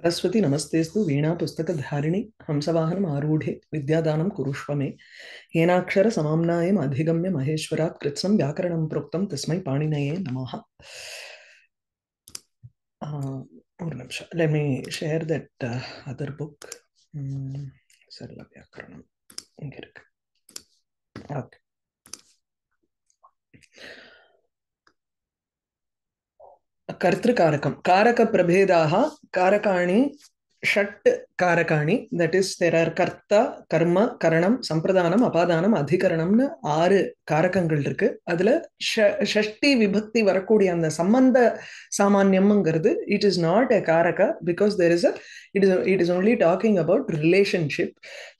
सरस्वती नमस्तेस्तु वीणा पुस्तकधारिणि हंसवाहनम् आरूढे विद्यादानं कुरुष्व मे येनाक्षरसमाम्नायम् अधिगम्य महेश्वरात् कृत्स्नं व्याकरणं प्रोक्तं तस्मै पाणिनये नमः Uh, ஒரு நிமிஷம் let me share that uh, other book ம், சரள வியாக்கரணம் இங்க இருக்கு ஓகே कर्तृकारकं कारकप्रभेदाः कारकाणि षट् कारकाणि தட் இஸ் தேர் ஆர் கர்த்தா கர்ம கரணம் சம்பிரதானம் அபாதானம் அதிகரணம்னு ஆறு காரகங்கள் இருக்கு அதுல ஷ- ஷஷ்டி விபக்தி வரக்கூடிய அந்த சம்பந்த சாமான்யம்ங்கிறது இட் இஸ் நாட் எ காரக because there is a it is it is only talking about relationship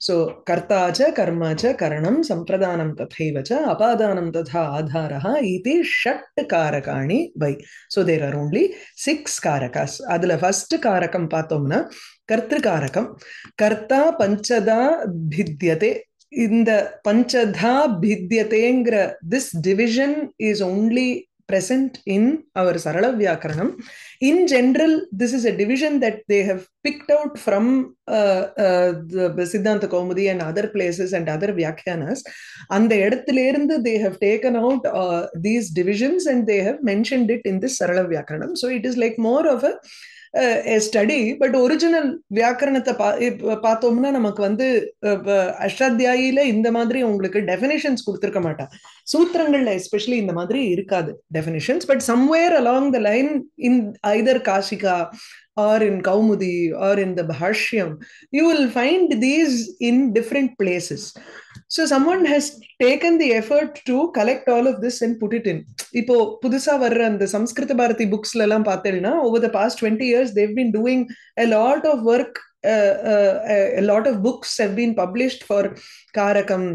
so கர்த்தாச்ச கர்மாச்ச கரணம் சம்பிரதானம் ததைவ ச அபாதானம் ததா ஆதாரः இதி ஷட் காரகாணி வை so there are only six Caracas அதுல ஃபர்ஸ்ட் காரகம் பார்த்தோம்னா கர்த்திருக்காரகம் கர்த்தா பஞ்சதா பித்யதே இந்த பஞ்சதா பித்யதேங்கிற this division is only present in our Sarala Vyakaranam. In general, this is a division that they have picked out from uh, uh, the Siddhanta Kaumudi and other places and other Vyakhyanas. And the they have taken out uh, these divisions and they have mentioned it in this Sarala Vyakaranam. So it is like more of a study but original வியாக்கரணத்தை பா பார்த்தோம்னா நமக்கு வந்து அஷ்டாத்தியாயில இந்த மாதிரி உங்களுக்கு definitions கொடுத்துருக்க மாட்டா சூத்திரங்கள்ல especially இந்த மாதிரி இருக்காது definitions but somewhere along the line in either Kashika or in Kaumudi or in the Bhashyam, you will find these in different places. So someone has taken the effort to collect all of this and put it in இப்போ புதுசா வர்ற அந்த சம்ஸ்கிருத பாரதி புக்ஸ்ல எல்லாம் பார்த்தேன்னா over the past twenty years they've been doing a lot of work lot of books have been published for காரகம்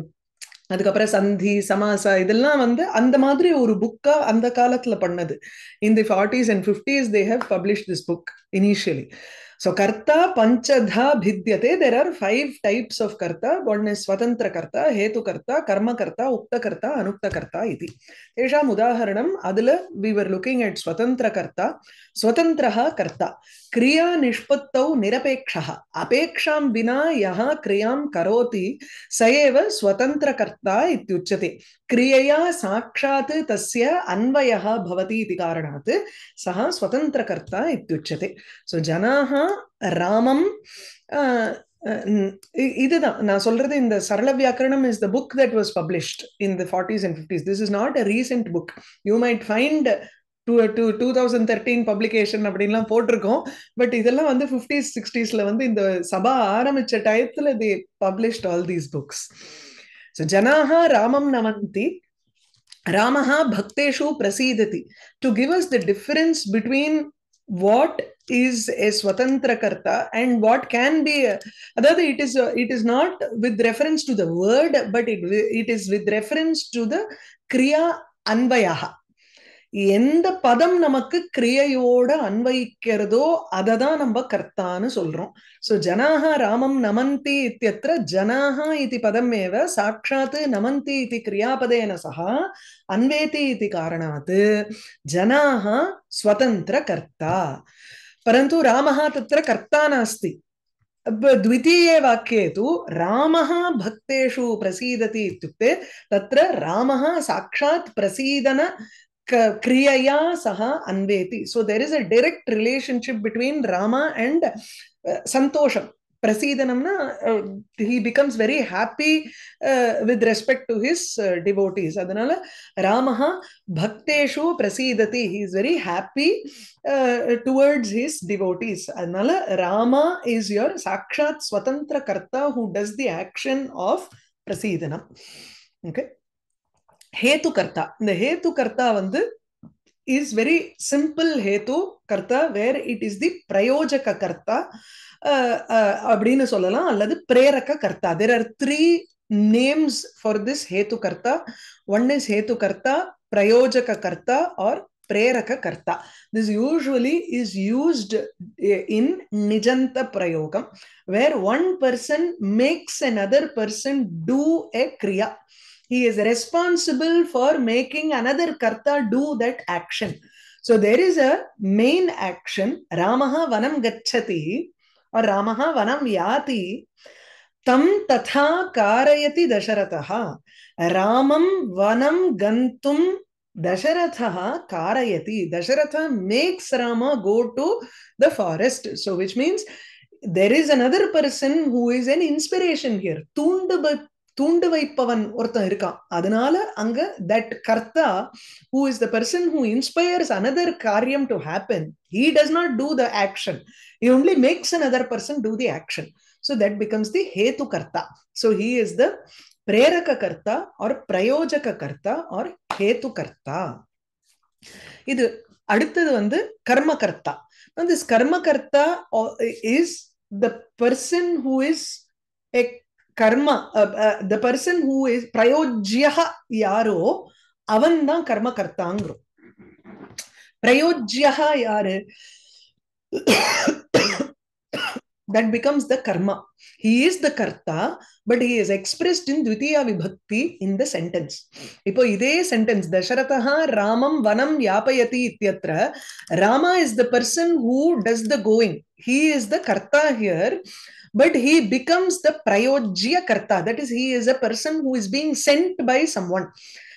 அதுக்கப்புறம் சந்தி சமாசா இதெல்லாம் வந்து அந்த மாதிரி ஒரு புக்கா அந்த காலத்துல பண்ணது in the forties and fifties they have publish this book initially are five types of karta one is swatantra karta hetu karta karma karta ukta karta anukta karta iti tesham udaharanam adula we were looking at swatantra karta swatantraha karta kriya nishpattau nirapekshah apeksham vina yaha kriyam karoti सएव स्वतन्त्रकर्ता इत्युच्यते क्रियया साक्षात् तस्य अन्वयः भवति इति कारणात् सः स्वतन्त्रकर्ता इत्युच्यते सो जनाः ராமம் இதுதான் நான் சொல்றது இந்த சரள வியாக்கரணம் is the book that was published in the forties and fifties this is not a recent book you might find two two two thousand thirteen publication அப்படின்லாம் போட்டிருக்கோம். பட் இதெல்லாம் வந்து ஃபிஃப்டிஸ் சிக்ஸ்டீஸ்ல வந்து இந்த சபா ஆரம்பிச்ச டயத்துல they published all these books so ஜனாக ராமம் நமந்தி ராமஹா பக்தேஷு பிரசீததி. To give us the difference between what is a swatantra karta and what can be அதாவது it is it is not with reference to the word but it it is with reference to the kriya அன்வயாக எந்த பதம் நமக்கு கிரியையோட அன்வயிக்கிறதோ அதை தான் நம்ம கர்த்தான்னு சொல்றோம் so ஜனாக ராமம் நமந்தி இத்தியத்திர ஜனாக இது பதம் ஏவ சாட்சாத் நமந்தி இது கிரியாபதேன சக அன்வேதி இது காரணாத் ஜனாக ஸ்வதந்திர கர்த்தா परन्तु रामः तत्र कर्ता नास्ति द्वितीये वाक्ये तु रामः भक्तेषु प्रसीदति इत्युक्ते तत्र रामः साक्षात् प्रसीदन क्रियया सह अन्वेति. So there is a direct relationship between Rama and संतोषम प्रसिदनम ना he becomes very happy with respect to his devotees अदनाल रामः भक्तेषु प्रसीदति he is very happy towards his devotees अदनाल Rama is your साक्षात स्वतंत्र कर्ता who does the action of प्रसीदनम okay okay? ஹேத்து கர்த்தா. இந்த ஹேத்து கர்த்தா வந்து இஸ் வெரி சிம்பிள் ஹேத்து கர்த்தா வேர் இட் இஸ் தி பிரயோஜக கர்த்தா அப்படின்னு சொல்லலாம். அல்லது பிரேரக கர்த்தா. There are three names for this ஹேத்து கர்த்தா. ஒன் இஸ் ஹேத்து கர்த்தா பிரயோஜக கர்த்தா ஆர் பிரேரக கர்த்தா. This usually is used in நிஜந்த பிரயோகம் where one person makes another person do a Kriya. he is responsible for making another karta do that action So there is a main action. Ramaha vanam gachati or Ramaha vanam yati. Tam tatha karayati dasharataha. Ramam vanam gantum dasharatha karayati. Dasharatha makes Rama go to the forest. So which means there is another person who is an inspiration here. தூண்டு தூண்டு வைப்பவன் ஒருத்தன் இருக்கான். அதனால அங்க that கர்த்தா who is the person who inspires another காரியம் to happen he does not do the action he only makes another person do the action so that becomes the ஹேத்து கர்த்தா ஸோ ஹீ இஸ் த பிரேரக கர்த்தா or பிரயோஜக கர்த்தா R ஹேத்து கர்த்தா இது அடுத்தது வந்து கர்மகர்த்தா this கர்மகர்த்தா is the person who is a karma the person who is பிரயோஜ்யா யாரோ அவன் தான் கர்மகர்த்தாங்கிறோம் பிரயோஜ்யா யாரு that becomes the karma he is the karta but he is expressed in dvitiya vibhakti in the sentence ipo ide sentence dasharatha ramam vanam yapayati ityatra rama is the person who does the going he is the karta here but he becomes the prayojya karta. That is, he is a person who is being sent by someone.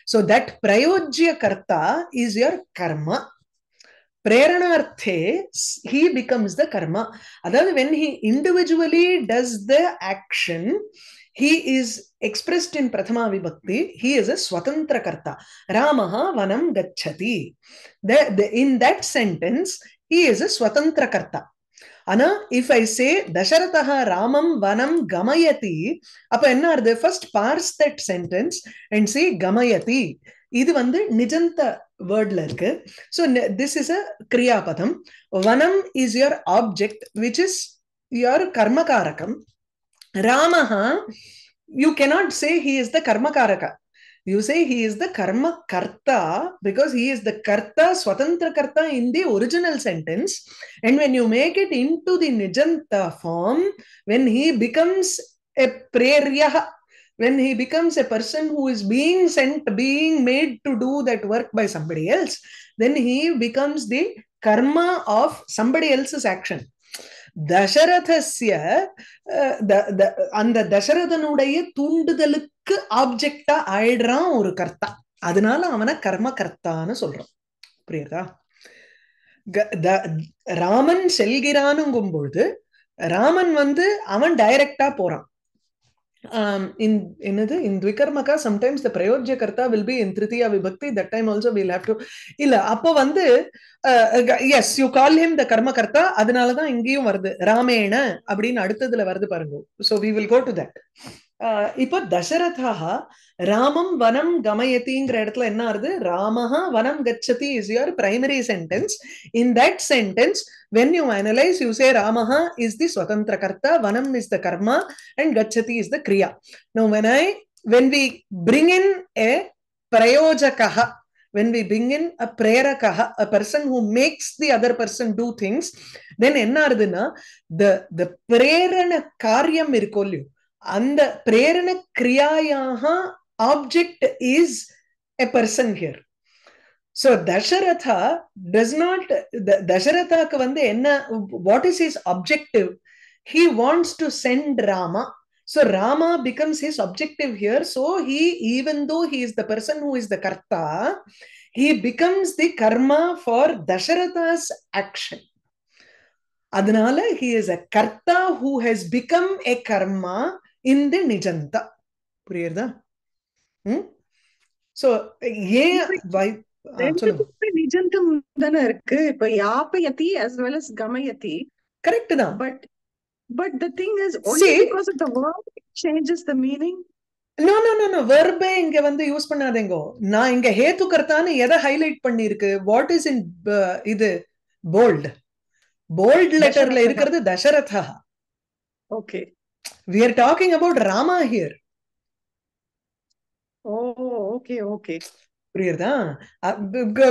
So that prayojya karta is your karma. Praranarthe, he becomes the karma. Other when he individually does the action, he is expressed in Prathama Vibhakti. He is a Swatantra Karta. Ramaha Vanam Gachati. The, the, in that sentence, he is a Swatantra Karta. ஆனா if I say Dasharatha ராமம் வனம் கமயதி அப்ப என்ன ஆறுது? First parse that sentence and see கமயதி. இது வந்து நிஜந்த வேர்ட்ல இருக்கு. ஸோ திஸ் இஸ் அ கிரியாபதம். வனம் is your object which is your கர்மகாரகம். ராமஹா you cannot say he is the கர்மகாரக. You say he is the karma karta because he is the karta swatantra karta in the original sentence. And when you make it into the nijanta form when he becomes a prerya when he becomes a person who is being sent being made to do that work by somebody else then he becomes the karma of somebody else's action தசரதஸ்ய அந்த தசரதனுடைய தூண்டுதலுக்கு ஆப்ஜெக்டா ஆயிடுறான் ஒரு கர்த்தா. அதனால அவனை கர்ம கர்த்தான்னு சொல்றான். புரியுதா? ராமன் செல்கிறானுங்கும் பொழுது ராமன் வந்து அவன் டைரக்டா போறான். Um, in என்னது in dvikarmaka sometimes the prayojya karta will be in tritiya vibhakti that time also we'll have to Illa, appo வந்து yes, you call him the கர்ம கர்த்தா அதனால தான் இங்கேயும் வருது ராமேண அப்படின்னு அடுத்ததுல வருது பாருங்க so we will go to that இப்ப தசரதா ராமம் வனம் கமயத்திங்கிற இடத்துல என்ன ஆறுது ராமஹா வனம் கச்சதி is your primary sentence in that sentence when you analyse you say ராமஹா இஸ் தி ஸ்வதந்திர கர்த்தா வனம் இஸ் த கர்மா அண்ட் கச்சதி is the Kriya no when I when we bring in a பிரயோஜகா when we bring in a prayerakaha, a person who makes the other person do things, then என்ன ஆறுதுன்னா the the பிரேரண காரியம் இருக்கோ இல்லையோ அந்த பிரேரண கிரியாயாக object is a person here So Dasharatha does not, Dasharatha வந்து என்ன, what is his objective? He wants to send Rama. So Rama becomes his objective here. So he, even though he is the person who is the Karta, he becomes the karma for Dasharatha's action. அதனால he is a karta who has become a karma the nijanta புரியுறதா? ம்? So ஏன் நிஜந்தம் தானே இருக்கு. இப்ப யாப்பயதி as well as கமயதி correct தான். But but the thing is only because of the word changes the meaning no no no no வெர்பே இங்க வந்து யூஸ் பண்ணாதேங்கோ. நான் இங்க ஹேத்து கர்த்தான்னு எதை ஹைலைட் பண்ணிருக்கு வாட் இஸ் இன் இது? போல்ட் போல்ட் லெட்டர்ல இருக்கிறது Dasharatha. Okay we are talking about Rama here oh okay okay. புரியுறதா?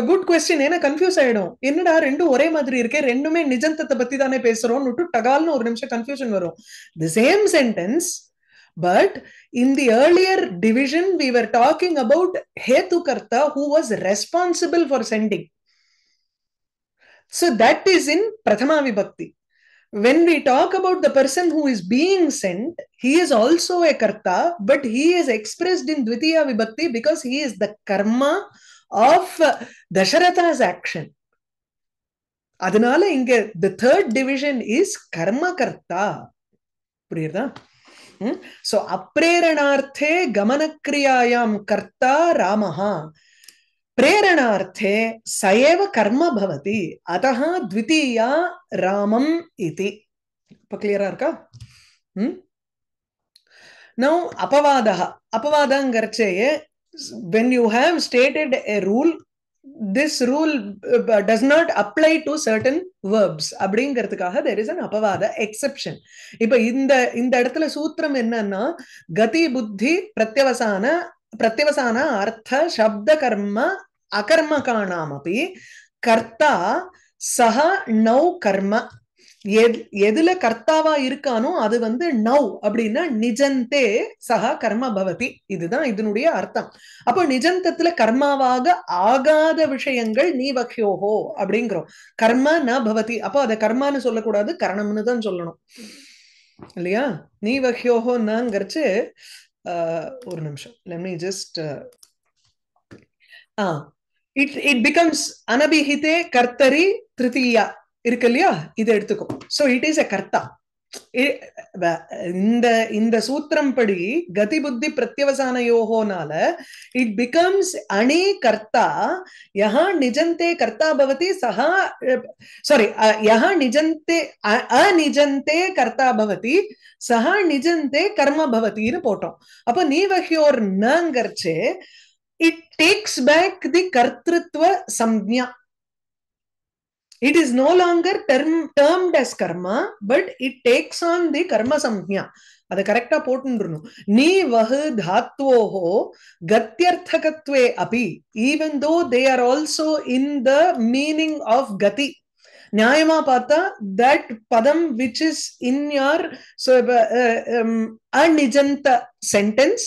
குட் கொஸ்டின் ஏன்னா கன்ஃபியூஸ் ஆயிடும். என்னடா ரெண்டும் ஒரே மாதிரி இருக்கே ரெண்டுமே நிஜந்தத்தை பத்தி தானே பேசுறோம் டகால்னு ஒரு நிமிஷம் கன்ஃபியூஷன் வரும். The same sentence but in the earlier division we were talking about ஹேத்து கர்த்தா who was responsible for sending So that is in Prathama Vibhakti. When we talk about the person who is being sent, he is also a karta, but he is expressed in Dvitiya Vibhakti because he is the karma of Dasharatha's action. அதனால இங்க the third division is karma karta. புரியுதா so அப்ரேரணார்த்தே கமனக்கிரியாயாம் கர்த்தா ராமஹா प्रेरणार्थे स एव कर्म भवति अतः द्वितीया रामम् इति क्लियरா இருக்கா नौ अपवादः अपवादङ्गर्चये when you have stated a rule this rule uh, does not apply to certain verbs அப்படிங்கிறதுக்காக there is an அபவாத எக்ஸெப்ஷன் இப்ப இந்த இந்த இடத்துல சூத்திரம் என்னன்னா கதி புத்தி பிரத்யவசான பிரத்யவசான அர்த்த சப்த கர்ம அகர்மகானாமபி கர்த்தா சஹ நௌ கர்ம எதுல கர்த்தாவா இருக்கானோ அது வந்து நவ் அப்படின்னா நிஜந்தே சஹா கர்ம பவதி. இதுதான் இதனுடைய அர்த்தம். அப்போ நிஜந்தத்துல கர்மாவாக ஆகாத விஷயங்கள் நீ வக்யோஹோ அப்படிங்கிறோம். கர்ம ந பவதி. அப்போ அதை கர்மான்னு சொல்லக்கூடாது கரணம்னு தான் சொல்லணும். இல்லையா? நீ வக்யோஹோன்னாங்கிறச்சு ஒரு நிமிஷம். Let me just uh it it becomes அனபிஹிதே கர்த்தரி திருத்தீயா இருக்கு இல்லையா? இது எடுத்துக்கும் சோ இட் இஸ் எ கர்த்தா இந்த இந்த சூத்திரம் படி கதி புத்தி பிரத்யவசானயோகோனால இட் பிகம்ஸ் அணி கர்த்தா யஹா நிஜந்தே கர்த்தா பவதி சஹா சாரி யஹா நிஜந்தே அநிஜந்தே கர்த்தா பவதி சஹா நிஜந்தே கர்ம பவதின்னு போட்டோம். அப்ப நீ வகியோர் நங்கர்ச்சே இட் டேக்ஸ் பேக் தி கர்த்திருவ சம்ஞா it is no longer term, termed as karma but it takes on the karma samhya அதை கரெக்டா போட்டுருணும் நீ வகு தாத்வோஹோ கத்தியர்த்தகத்வே அபி even though they are also in the meaning of கதி நியாயமா பார்த்தா தட் பதம் which is in your அநிஜந்த sentence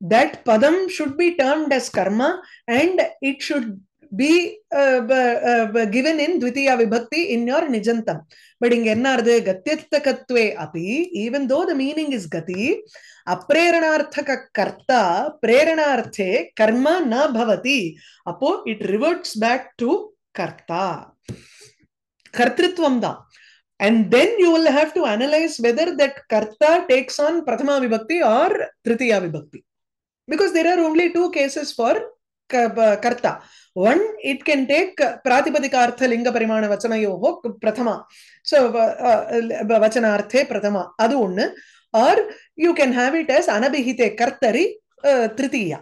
that padam should be termed as karma and it should be uh, uh, given in dvitiya vibhakti in your nijantam. But in ennarde gatyatakatve api even though the meaning is gati aprernarthaka karta prernarthe karma na bhavati. Appo it reverts back to karta. Kartritvam da. And then you will have to analyze whether that karta takes on prathama vibhakti or tritiya vibhakti. because there are only two cases for karta one it can take pratipadika linga parimana vachanayoho prathama so uh, vachanarthe prathama adu onnu or you can have it as anabhihite kartari uh, tritiya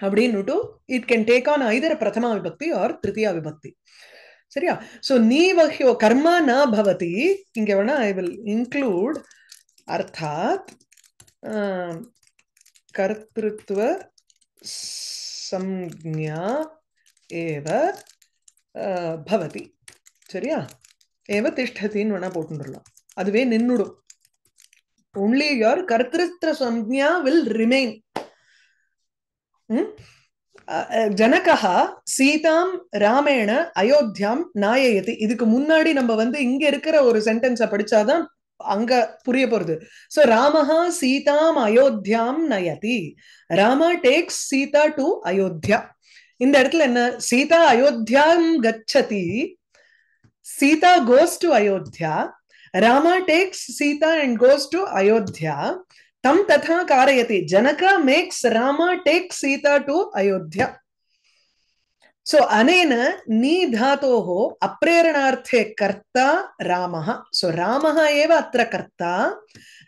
அப்படின்னுட்டு it can take on either பிரதமா விபக்தி R திருத்தியா விபக்தி சரியா so நீ வஹ்யோ கர்மா ந பவதி இங்க வேணா ஐ வில் இன்க்ளூட் அர்த்தாத் கர்த்திருத்துவ சம்ஞா ஏவ பவதி. சரியா? ஏவ திஷ்டத்தின்னு வேணா போட்டுடலாம் அதுவே நின்னுடும். ஒன்லி யோர் கர்த்திருத்திர சம்ஞா வில் ரிமைன் ஜனகா சீதாம் ராமேண அயோத்தியாம் நாயயதி. இதுக்கு முன்னாடி நம்ம வந்து இங்க இருக்கிற ஒரு சென்டென்ஸை படிச்சாதான் அங்க புரிய போறது. சோ ராமஹா சீதாம் அயோத்தியாம் நயதி. Rama takes Sita to Ayodhya. இந்த இடத்துல என்ன? சீதா அயோத்தியாம் கச்சதி. Sita goes to Ayodhya. Rama takes Sita and goes to Ayodhya. தம் ததா காரயதி. Janaka makes Rama take Sita to Ayodhya. सो अनेन नी धातोः अप्रेरणार्थे कर्ता रामः सो रामः एव अत्र कर्ता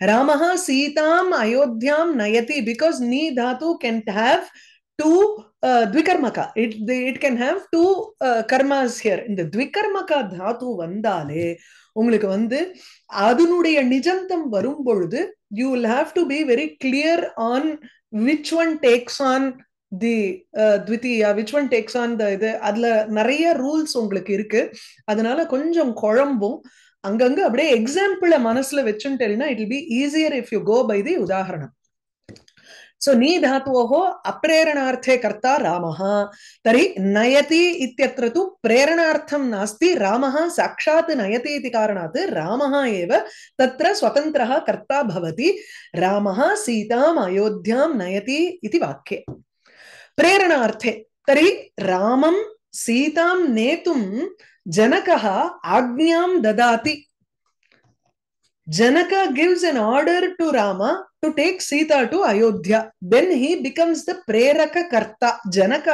रामः सीताम् अयोध्यां नयति बिकास् नी धातु can have to द्विकर्मका it it can have to karmas here இந்த த்விகர்மகா தாத்து வந்தாலே உங்களுக்கு வந்து அதனுடைய நிஜந்தம் வரும் பொழுது you will have to be very clear on which one takes on the த்வித்தியா which one takes on the இது அதுல நிறைய ரூல்ஸ் உங்களுக்கு இருக்கு அதனால கொஞ்சம் குழம்பும் அங்கங்க அப்படியே எக்ஸாம்பிள மனசுல வச்சுட்டேன்னா it be easier if you go by the உதாகரணம் सो नी धातोः अप्रेरणार्थे कर्ता रामः तर्हि नयति इत्यत्र तु प्रेरणार्थं नास्ति रामः साक्षात् नयति इति कारणात् रामः एव तत्र स्वतन्त्रः कर्ता भवति रामः सीताम् अयोध्यां नयति इति वाक्ये प्रेरणार्थे। तर्हि रामं सीतां नेतुं जनकः आज्ञां ददाति। Janaka gives an order to Rama to take Sita to Ayodhya then he becomes the प्रेरक कर्ता Janaka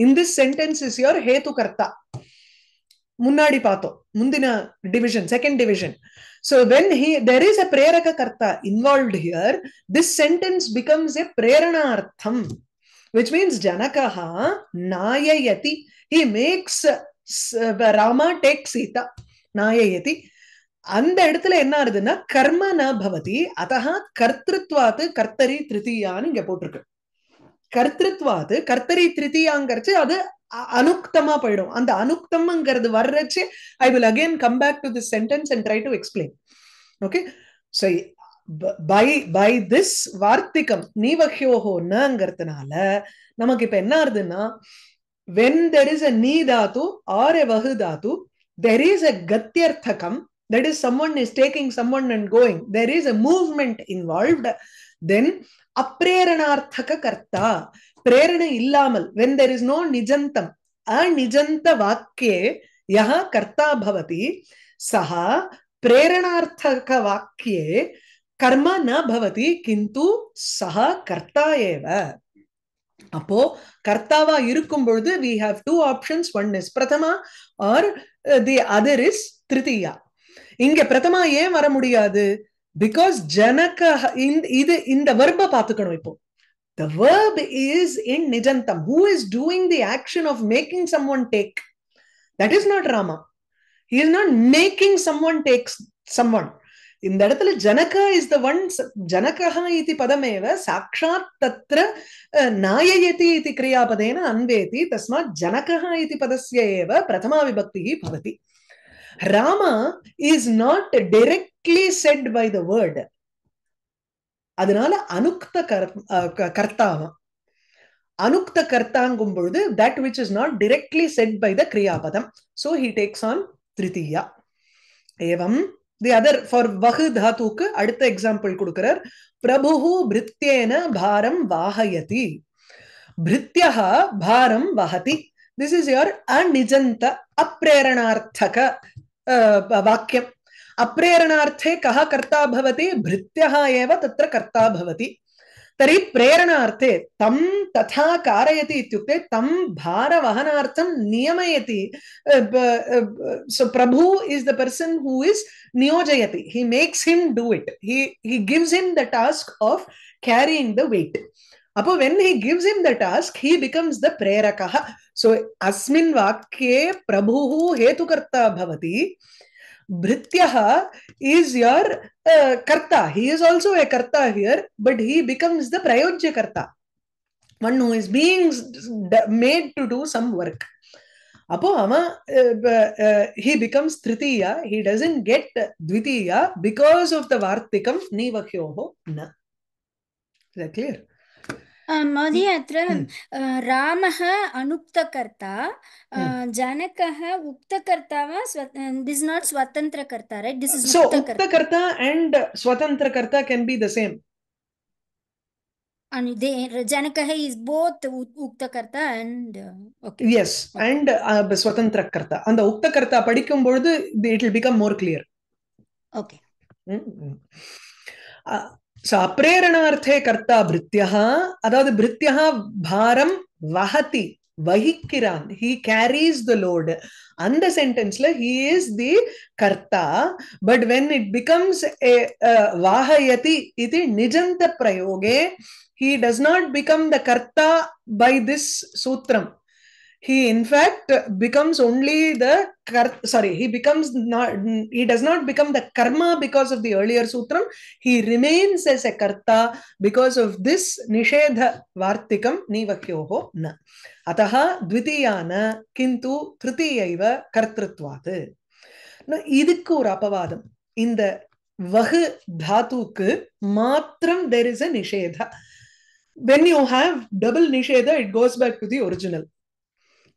in this sentence is your हेतु कर्ता मुन्नाडी पातो मुंदिन division second division so then he there is a प्रेरक कर्ता involved here this sentence becomes a प्रेरणार्थम which means janakaha nayayati. He makes Rama uh, rama take sita. Nayayati. அந்த இடத்துல என்ன ஆகுதுன்னா கர்ம ந பவதி. அதஹா கர்த்திருவாத்து கர்த்தரி திருத்தியான்னு இங்க போட்டிருக்கு. கர்த்திருவாது கர்த்தரி திருத்தியாங்கிறச்சு அது அனுக்தமா போயிடும். அந்த அனுக்தம்ங்கிறது வர்றச்சு I will again come back to this sentence and try to explain okay so by by this வார்த்திகம் நீவஹ்யோஹோ நங்கிறதுனால நமக்கு இப்ப என்ன ஆகுதுன்னா வென் தெர் இஸ் அ நீ தாத்து ஆர் எ வகு தாத்து there is a கத்தியர்த்தகம் that is someone is taking someone and going there is a movement involved then அப்பிரேரணார்த்தக கர்த்தா பிரேரணை இல்லாமல் வென் தெர் இஸ் நோ நிஜந்தம் அநிஜந்த வாக்கியே யா கர்த்தா பவதி சஹா பிரேரணார்த்தக வாக்கியே கர்ம ந பவதி கிந்து சஹ கர்த்தா ஏவ. அப்போ கர்த்தாவா இருக்கும் பொழுது we have two options one is பிரதமா ஆர் தி அதர் இஸ் திருத்தியா இங்க பிரதமா ஏன் வர முடியாது? பிகாஸ் ஜனக இது இந்த வர்ப பாத்துக்கணும் இப்போ. The verb is in is in is who the action of making someone take that is is not is not making someone takes someone இந்த இடத்துல Janaka is the one Janaka இது பதமேவ சாட்சாத் தத்திர நாயயதி இது கிரியாபதேன அன்வேதி தஸ்மாத் ஜனகா இது பதசிய ஏவ பிரதமா விபக்தி பவதி Rama is not directly set by the word அதனால அனுக்த கர்த்தாவா. அனுக்த கர்த்தாங்கும் பொழுது that which is not directly set by the கிரியாபதம். So he takes on திருத்தீயா ஏவம் தி அதர் ஃபார் வகு தாத்துக்கு அடுத்த எக்ஸாம்பிள் கொடுக்கிறார் பிரபு பிருத்தியேன பாரம் வாகயதி பிருத்தியா பாரம் வஹதி திஸ் இஸ் யுவர் அநிஜந்த அப்ரேரணார்த்தக வாக்கியம் अप्रेरणार्थे कः कर्ता भवति भृत्यः एव तत्र कर्ता भवति तरी प्रेरणार्थे तम तथा कारयति इत्युक्ते तम भार वहनार्थम नियमयति so Prabhu is the person who is नियोजयति. He makes him do it he he gives him the task of carrying the weight अपो when he gives him the task he becomes the प्रेरकः so अस्मिन् वाक्ये प्रभुः हेतुकर्ता भवति Bhrityah is your uh, karta. He is also a karta here, but he becomes the prayojya karta. One who is being made to do some work. Apo ama uh, he becomes tritiya. He doesn't get dvitiya because of the vartikam nivakyoho na. Is that clear? महोदय अत्र रामः अनुक्तकर्ता जनकः उक्तकर्ता वा this not स्वतन्त्रकर्ता right this is उक्तकर्ता and स्वतन्त्रकर्ता can be the same and they janakah is both uktakarta and okay yes okay. and uh, swatantrakarta and the uktakarta padikkum bodu it will become more clear okay mm -hmm. uh, so அப்ரேரணார்த்தே கர்த்தா பிருத்தியா அதாவது பிருத்தியா பாரம் வஹதி வகிக்கிறான் he carries the load அந்த சென்டென்ஸ்ல he is the கர்த்தா பட் வென் இட் பிகம்ஸ் வாஹயதி இது நிஜந்த பிரயோகே he does not become the கர்த்தா பை திஸ் சூத்திரம் he in fact becomes only the kar- sorry he becomes not he does not become the karma because of the earlier sutram he remains as a karta because of this nishedha vartikam nivakyoho na ataha dvitiyana kintu tritiyiva kartrutvat இதுக்கு ஒரு அபவாதம் இந்த வகு தாத்துக்கு மாத்திரம் there is a நிஷேதா when you have double nisheda it goes back to the original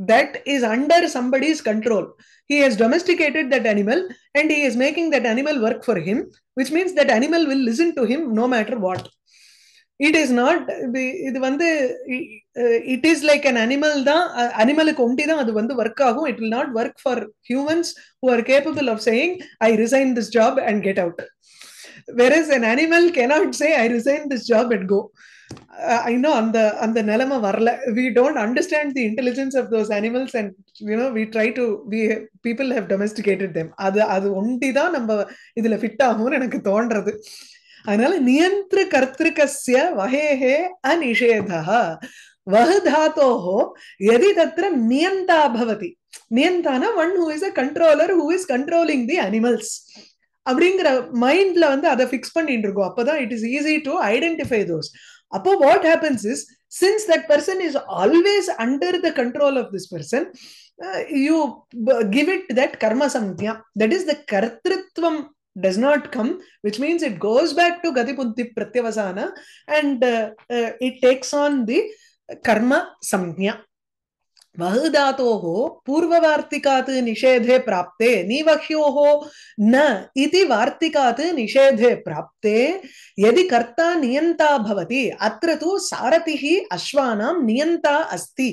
that is under somebody's control he has domesticated that animal and he is making that animal work for him which means that animal will listen to him no matter what it is not இது வந்து it is like an animal தான் அனிமலுக்கு ஒண்டி தான் அது வந்து work ஆகும் it will not work for humans who are capable of saying I resign this job and get out where is an animal cannot say I resign this job and go Uh, இன்னும் அந்த அந்த நிலைமை வரல. We don't understand the intelligence of those animals and you know we try to we people have domesticated them அது அது ஒண்டி தான் நம்ம இதுல ஃபிட் ஆகும்னு எனக்கு தோன்றது. அதனால நியந்திர கர்த்திருக்கஸ்ய வகேஹே அநிஷேதா வஹ் தாத்தோஹோ எதி தத்திர நியந்தா பவதி. நியந்தானா one who is a controller who is controlling the animals அப்படிங்கிற மைண்ட்ல வந்து அதை ஃபிக்ஸ் பண்ணிட்டு இருக்கோம். அப்பதான் it is easy to identify those Upper, what happens is, since that person is always under the control of this person, uh, you give it that karma samkhya. That is the kartritvam does not come, which means it goes back to Gatipunti Pratyavasana and uh, uh, it takes on the karma samkhya. वहदातोः पूर्ववार्तिकात् निषेधे प्राप्ते निवह्योः न इति वार्तिकात् निषेधे प्राप्ते यदि कर्ता नियन्ता भवति अत्र तु सारथिः अश्वानां नियन्ता अस्ति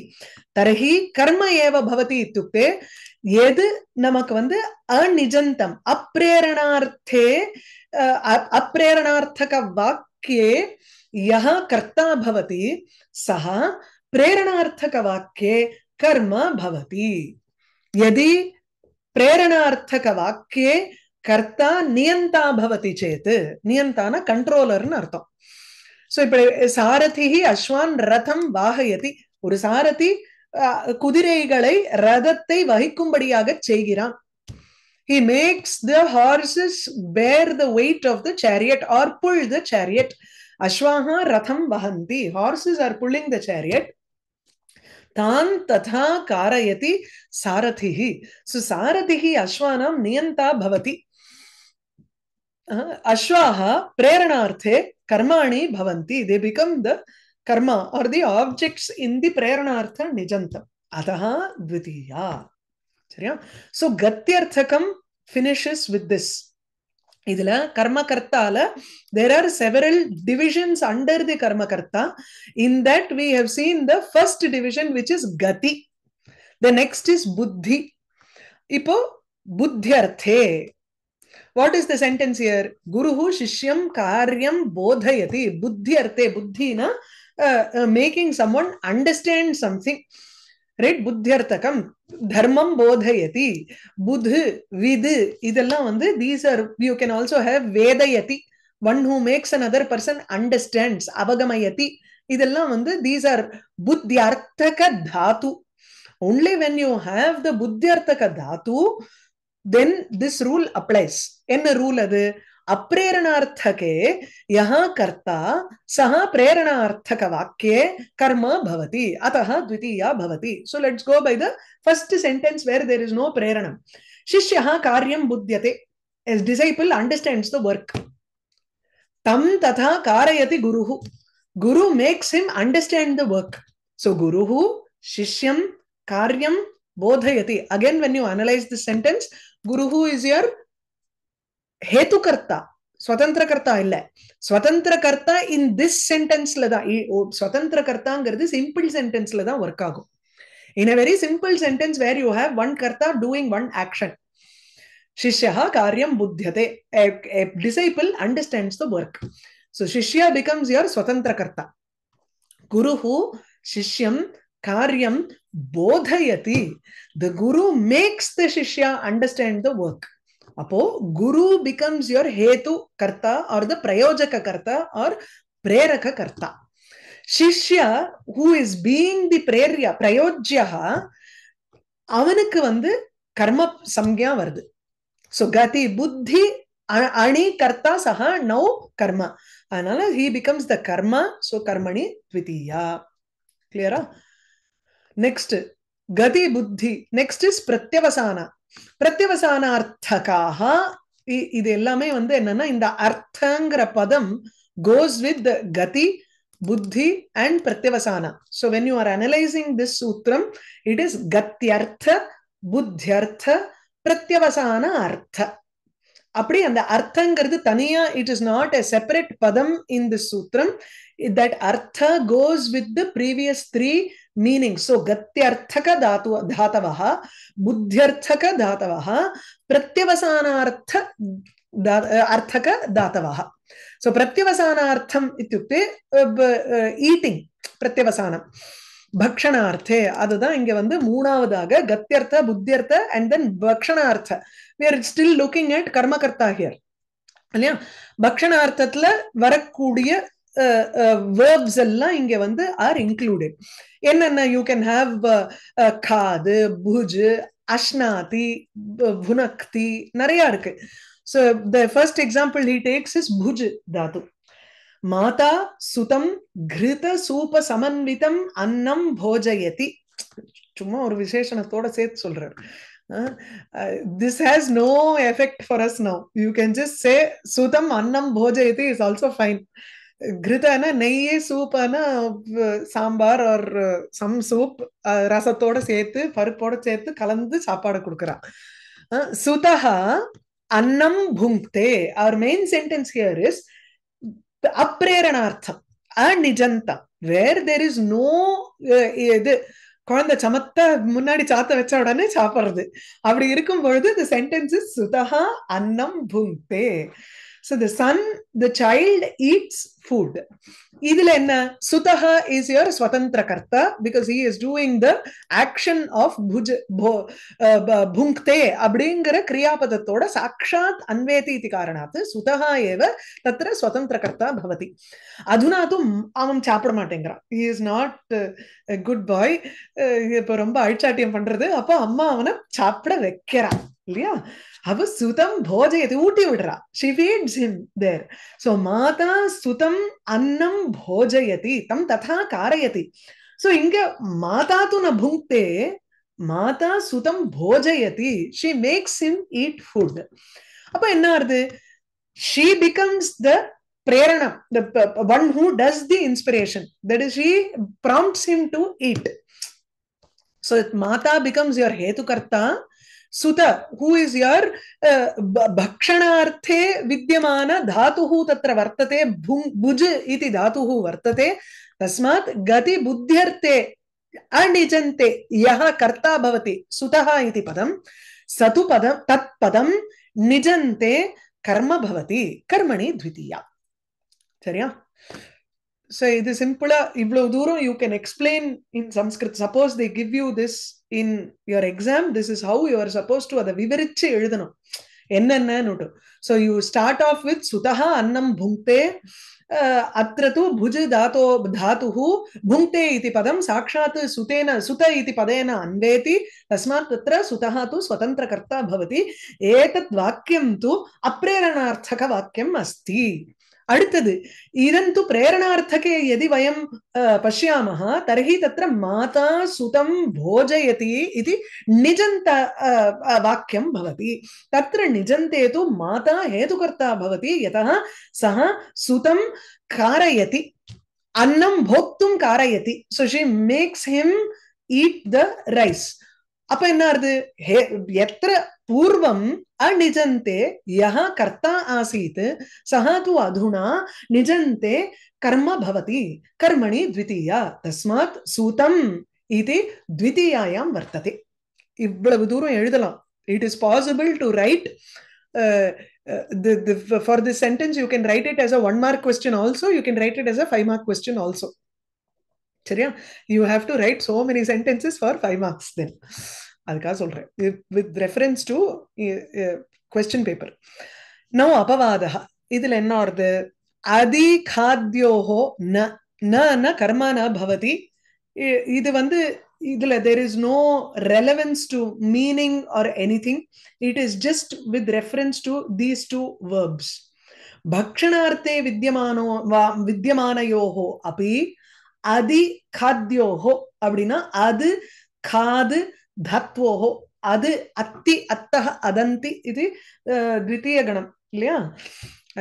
तर्हि कर्म एव भवति इत्युक्ते எது நமக்கு வந்து அநிஜந்தம் அப்ரேரணார்த்தே அப்ரேரணார்த்தக வாக்கியே யஹ கர்த்தா பவதி சஹ प्रेरणार्थक वाक्ये कर्म भवति यदि प्रेरणार्थक वाक्ये कर्ता नियन्ता भवति चेत् नियन्ता न கண்ட்ரோலர்னு அர்த்தம் சோ இப்ப சாரதி அஸ்வான் ரதம் வாகயதி ஒரு சாரதி குதிரைகளை ரதத்தை வகிக்கும்படியாக செய்கிறான் he makes the horses bear the weight of the chariot or pull the chariot ashwaha ratham vahanti horses are pulling the chariot तान् तथा कारयति सारथिः सो सारथिः अश्वानां नियन्ता भवति अश्वाः प्रेरणार्थे कर्माणि भवन्ति दे बिकम् द कर्म are the objects in the प्रेरणार्थ निजन्तम् अतः द्वितीया சரியா சோ கத்தியர்த்தகம் finishes with this இதுல கர்மகர்த்தால there are several divisions under the karmakarta in that we have seen the first division which is gati the next is buddhi இப்போ புத்தியர்த்தே what is the sentence here guruhu shishyam karyam bodhayati buddhyarthe buddhina uh, uh, making someone understand something right புத்தியர்த்தகம் தர்மம் போதயதி புது விது இதெல்லாம் வந்து these are you can also have வேதயதி one who makes another person understands அவகமயதி இதெல்லாம் வந்து தீஸ் ஆர் புத்தியர்த்தக தாத்து. Only when you have the buddhyarthaka dhatu then this rule applies. என்ன ரூல் அது? अप्रेरणार्थके यः कर्ता सः प्रेरणार्थकवाक्ये कर्म भवति, अतः द्वितीया भवति। So let's go by the first sentence where there is no प्रेरणं। शिष्यः कार्यं बुध्यते। As disciple understands the work तं तथा कारयति गुरुः। Guru makes him understand the work so गुरुः, शिष्यं, कार्यं बोधयति। Again when you analyse this sentence गुरुः इस् युर् ஹேத்துகர்த்தா ஸ்வதந்திர கர்த்தா இல்ல ஸ்வதந்திர கர்த்தா இன் திஸ் சென்டென்ஸ்ல தான் ஸ்வதந்திர கர்த்தாங்கிறது சிம்பிள் சென்டென்ஸ்ல தான் ஒர்க் ஆகும் in a very simple sentence where you have one கர்த்தா டூயிங் ஒன் ஆக்ஷன் शिष्यः कार्यं बुध्यते a disciple understands the work so shishya becomes your swatantrakarta guruhu shishyam karyam bodhayati the guru makes the shishya understand the work அப்போ குரு becomes your ஹேத்து கர்த்தா R த பிரயோஜக கர்த்தா or பிரேரக கர்த்தா சிஷ்ய ஹூ இஸ் பீயிங் தி பிரேரியா பிரயோஜ்யா அவனுக்கு வந்து கர்ம சம்யா வருது சோ கதி புத்தி அ- அணி கர்த்தா சஹா நௌ கர்ம அதனால he becomes the karma so கர்மணி த்விதீயா கிளியரா நெக்ஸ்ட் கதி புத்தி நெக்ஸ்ட் இஸ் பிரத்யவசான பிரத்யவசானார்த்தகாக இ- இது எல்லாமே வந்து என்னன்னா இந்த அர்த்தங்கிற பதம் கோஸ் வித் கதி புத்தி and பிரத்யவசான so when you are analysing this சூத்திரம் இட் இஸ் கத்தியர்த்த புத்தியர்த்த பிரத்யவசான அர்த்த அப்படி அந்த அர்த்தங்கிறது தனியா it is not a separate பதம் இன் தி சூத்திரம் தட் அர்த்த goes with the previous three meaning so கத்தியர்த்தக தாத்து தாத்தவா புத்தியர்த்தக தாத்தவா பிரத்யவசானார்த்த அர்த்தக தாத்தவா சோ பிரத்யவசானார்த்தம் இத்தியுக்தே ஈட்டிங் பிரத்யவசானம் பக்ஷணார்த்தே அதுதான் இங்க வந்து மூணாவதாக கத்தியர்த்த புத்தியர்த்த and then பக்ஷணார்த்த we are still looking at கர்மகர்த்தா here இல்லையா? பக்ஷணார்த்தத்துல வரக்கூடிய வேர்ப்ஸ் எல்லாம் இங்க வந்து ஆர் இன்க்ளூடட் என்னென்ன? யூ கேன் ஹாவ் காது புஜ் அஷ்னாதி புனக்தி நிறைய இருக்கு. So the first example he takes is Bhuj தாத்து மாதா சுதம் கிருத சூப சமன்விதம் அன்னம் போஜயதி. சும்மா ஒரு விசேஷணத்தோட சேர்த்து சொல்றாரு. This has no effect for us no you can just say சுதம் அன்னம் போஜயதி இஸ் ஆல்சோ ஃபைன் கிருதனா நெய்யே சூப்பானா சாம்பார் ஆர் சம் சூப் ரசத்தோட சேர்த்து பருப்போட சேர்த்து கலந்து சாப்பாடு கொடுக்குறான் சுதஹா அன்னம் புங்க்தே our main sentence here is அப்ரேரணார்த்தம் அநிஜந்தம் வேர் தேர் இஸ் நோ இது குழந்தை சமத்த முன்னாடி சாத்த வச்ச உடனே சாப்பிடுறது. அப்படி இருக்கும் பொழுது இந்த sentence சுதஹா அன்னம் புங்க்தே so the son the child eats food இதுல என்ன? சுதஹ இஸ் யுவர் ஸ்வதந்திர கர்த்தா because he is doing the action of Bhuj புங்க்தே அப்படிங்கிற கிரியாபதத்தோட சாட்சாத் அன்வேதி இது காரணாத் சுதஹா ஏவ தத்திர ஸ்வதந்திர கர்த்தா பவதி அதுனா தும் அவன் சாப்பிட மாட்டேங்கிறான். He is not good boy இப்போ ரொம்ப அழிச்சாட்டியம் பண்றது. அப்போ அம்மா அவனை சாப்பிட வைக்கிறான். இல்லையா? அவ சுதம் போஜயதி ஊட்டி விடுறா she feeds him there so மாதா சுதம் அன்னம் போஜயதி தம் ததா காரயதி சோ இங்க மாதா து ந புங்க்தே மாதா சுதம் போஜயதி she makes him eat food அப்ப என்ன ஆறுது ஷீ பிகம்ஸ் த பிரேரணம் the p- one who does the inspiration. That is she prompts him to eat. So mata becomes your hetukarta सुत हू इस् योर् भक्षणार्थे विद्यमान धातुः तत्र वर्तते भुङ् भुज् इति धातुः वर्तते तस्मात् गति बुद्ध्यर्थे अनिजन्ते यः कर्ता भवति सुतः इति पदं स तु पदं तत् पदं निजन्ते कर्म भवति कर्मणि द्वितीया சரியா so இது சிம்பிளா இவ்வளவு தூரம் you can explain in Sanskrit suppose they give you this in your exam this is how you are suppose to அதை விவரிச்சு எழுதணும் என்னென்னு so you start off with Sudha அன்னம் புங்க்தே अत्र तु भुज धातो धातुः भुङ्क्ते इति पदं साक्षात् सुतेन सुत इति पदेन अन्वेति तस्मात् तत्र सुतः तु स्वतन्त्रकर्ता भवति एतत् वाक्यं तु अप्रेरणार्थकवाक्यम् अस्ति அடுத்தது இதন্তু பிரேரணார்த்தகே எதி வயம் பசியாமः தர்ஹி தத்ர மாதா சுதம் போஜயதி இது நிஜந்த வாக்கியம் பவதி. தத்ர நிஜந்தே து மாதா ஹேதுகர்த்தா பவதி யதः சஹ சுதம் காரயதி. அன்னம் போக்தும் காரயதி. So she makes him eat the rice അപ്പൊ എന്നാ അത് ഹേ എത്ര പൂർവം അനിജന്തെ യഹ കർത്ത ആസീത് സഹ തു അധുന നിജന്തെ കർമ്മ ഭവതി കർമ്മണി ദ്വിതീയ തസ്മാത് സൂതം ഇത് ദ്വിതീയായാം വർത്തത്തെ ഇവ്വളവ് ദൂരം എഴുതലാം it is possible to write Uh, uh, the, the, for this sentence, you can write it as a one mark question also, you can write it as a five mark question also. சரியா? You have to write so many sentences for five marks then அதுக்காக சொல்றேன். With reference to question paper no அபவாதா இதுல என்ன வருது? அதி காத்தியோஹோ ந ந கர்மானா பவதி. இது வந்து இதுல there is no relevance to meaning or anything it is just with reference to these two verbs பக்ஷணார்த்தே வித்தியமானோ வா வித்தியமானயோஹோ அப்படி அதி காத்தியோஹோ அப்படின்னா அது காது தத்வோஹோ அது அத்தி அத்தக அதந்தி இது த்வித்தீய கணம் இல்லையா?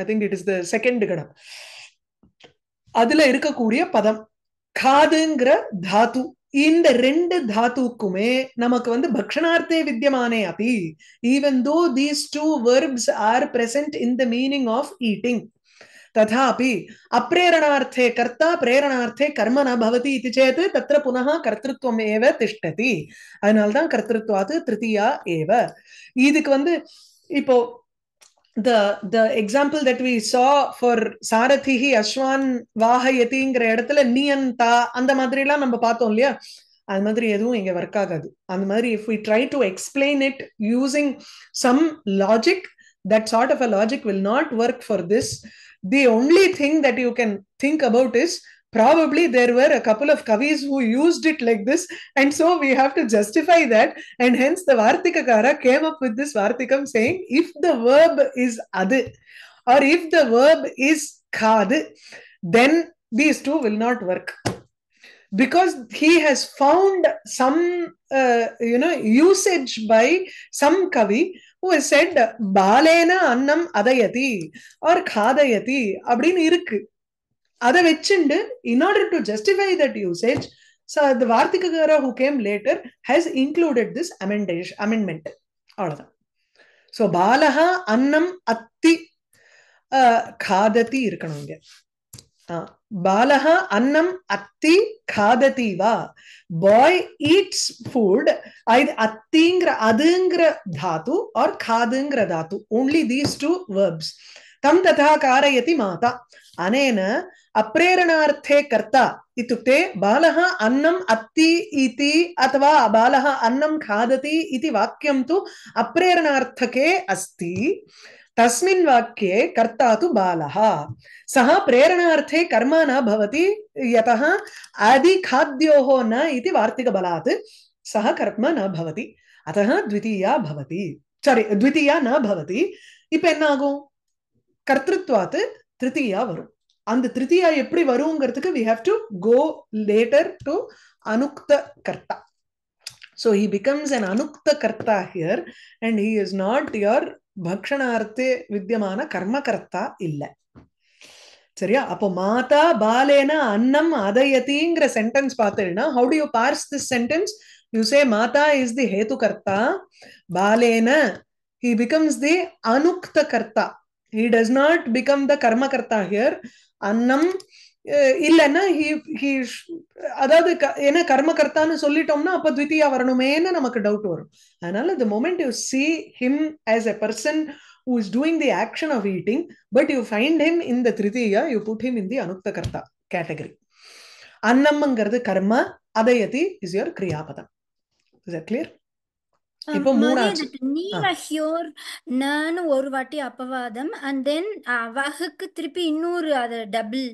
I think it is the second கணம். அதுல இருக்கக்கூடிய பதம் காதுங்கிற தாத்து. இந்த ரெண்டு தாத்துக்குமே நமக்கு வந்து பக்ஷணார்த்தே வித்தியமானே அபி. Even though these two verbs are present in the meaning of eating तथापि अप्रेरणार्थे कर्ता प्रेरणार्थे कर्म न भवति इति चेत् तत्र पुनः கர்த்தத்துவம் ஏவ திஷ்டதி அதனால்தான் கர்த்தத்துவாது திருத்தியா ஏவ இதுக்கு வந்து இப்போ the the example that we saw for சாரதிஹி அஸ்வான் வாகயதிங்கிற இடத்துல நீயன் தா அந்த மாதிரிலாம் நம்ம பார்த்தோம் இல்லையா? அது மாதிரி எதுவும் இங்க ஒர்க் ஆகாது. அந்த மாதிரி if we try to explain it using some logic that sort of a logic will not work for this the only thing that you can think about is probably there were a couple of kavis who used it like this. And so we have to justify that. And hence the vartikakara came up with this vartikam saying if the verb is adu or if the verb is khad then these two will not work because he has found some uh, you know usage by some kavi who has said balena annam adayati or khadayati அப்படின்னு இருக்கு அதை வச்சுண்டு in order to justify that usage so the vartikakara who came later has included this amendation amendment அவ்வளவுதான் so பாலஹா அன்னம் அத்தி காதத்தி இருக்கணும் இங்க பாலஹா அன்னம் அத்தி காததி வா பாய் ஈட்ஸ் ஃபுட் இது அத்திங்கிற அதுங்கிற தாத்து ஆர் காதுங்கிற தாத்து ஓன்லி தீஸ் டூ வேர்ப்ஸ் தம் ததா காரயதி மாதா அனேன अप्रेरणार्थे कर्ता इत्युक्ते बालः अन्नम् अत्ति इति अथवा बालः अन्नं खादति इति वाक्यं तु अप्रेरणार्थके अस्ति तस्मिन् वाक्ये कर्ता तु बालः सः प्रेरणार्थे कर्म न भवति यतः आदिखाद्योः न इति वार्तिकबलात् सः कर्म न भवति अतः द्वितीया भवति सारी द्वितीया न भवति இப்ப என்ன ஆகும் கர்த்தத்வாத்து திருத்தீயா வரும் அந்த திருத்தியா எப்படி வருங்கிறதுக்கு we have to go later to அனுக்த கர்த்தா ஸோ ஹி பிகம்ஸ் அன் அனுக்த கர்த்தா here and he is not your பக்ஷணார்த்தே வித்தியமான கர்மகர்த்தா இல்லை சரியா அப்போ மாதா பாலேன அன்னம் அதயதிங்கிற சென்டென்ஸ் பார்த்தீங்கன்னா how do you parse this sentence you say Mata is தி ஹேது கர்த்தா பாலேன ஹி பிகம்ஸ் தி அனுக்த கர்த்தா he does not become the கர்மகர்த்தா here அன்னம் இல்லைன்னா அதாவது என்ன கர்மகர்த்தான்னு சொல்லிட்டோம்னா அப்ப த்வித்தியா வரணுமேன்னு நமக்கு டவுட் வரும். அதனால the moment you see him as a person who is doing the action of eating but you find him in the Tritiya you put him in the அனுக்த கர்த்தா கேட்டகரி அன்னம்ங்கிறது கர்ம அதயதி இஸ் யுவர் கிரியாபதம் is clear இப்போ மூணாச்சு. நீவஹ்யோர் நான் ஒரு வாட்டி அபவாதம் அண்ட் தென் வகுக்கு திருப்பி இன்னொரு அதை டபுள்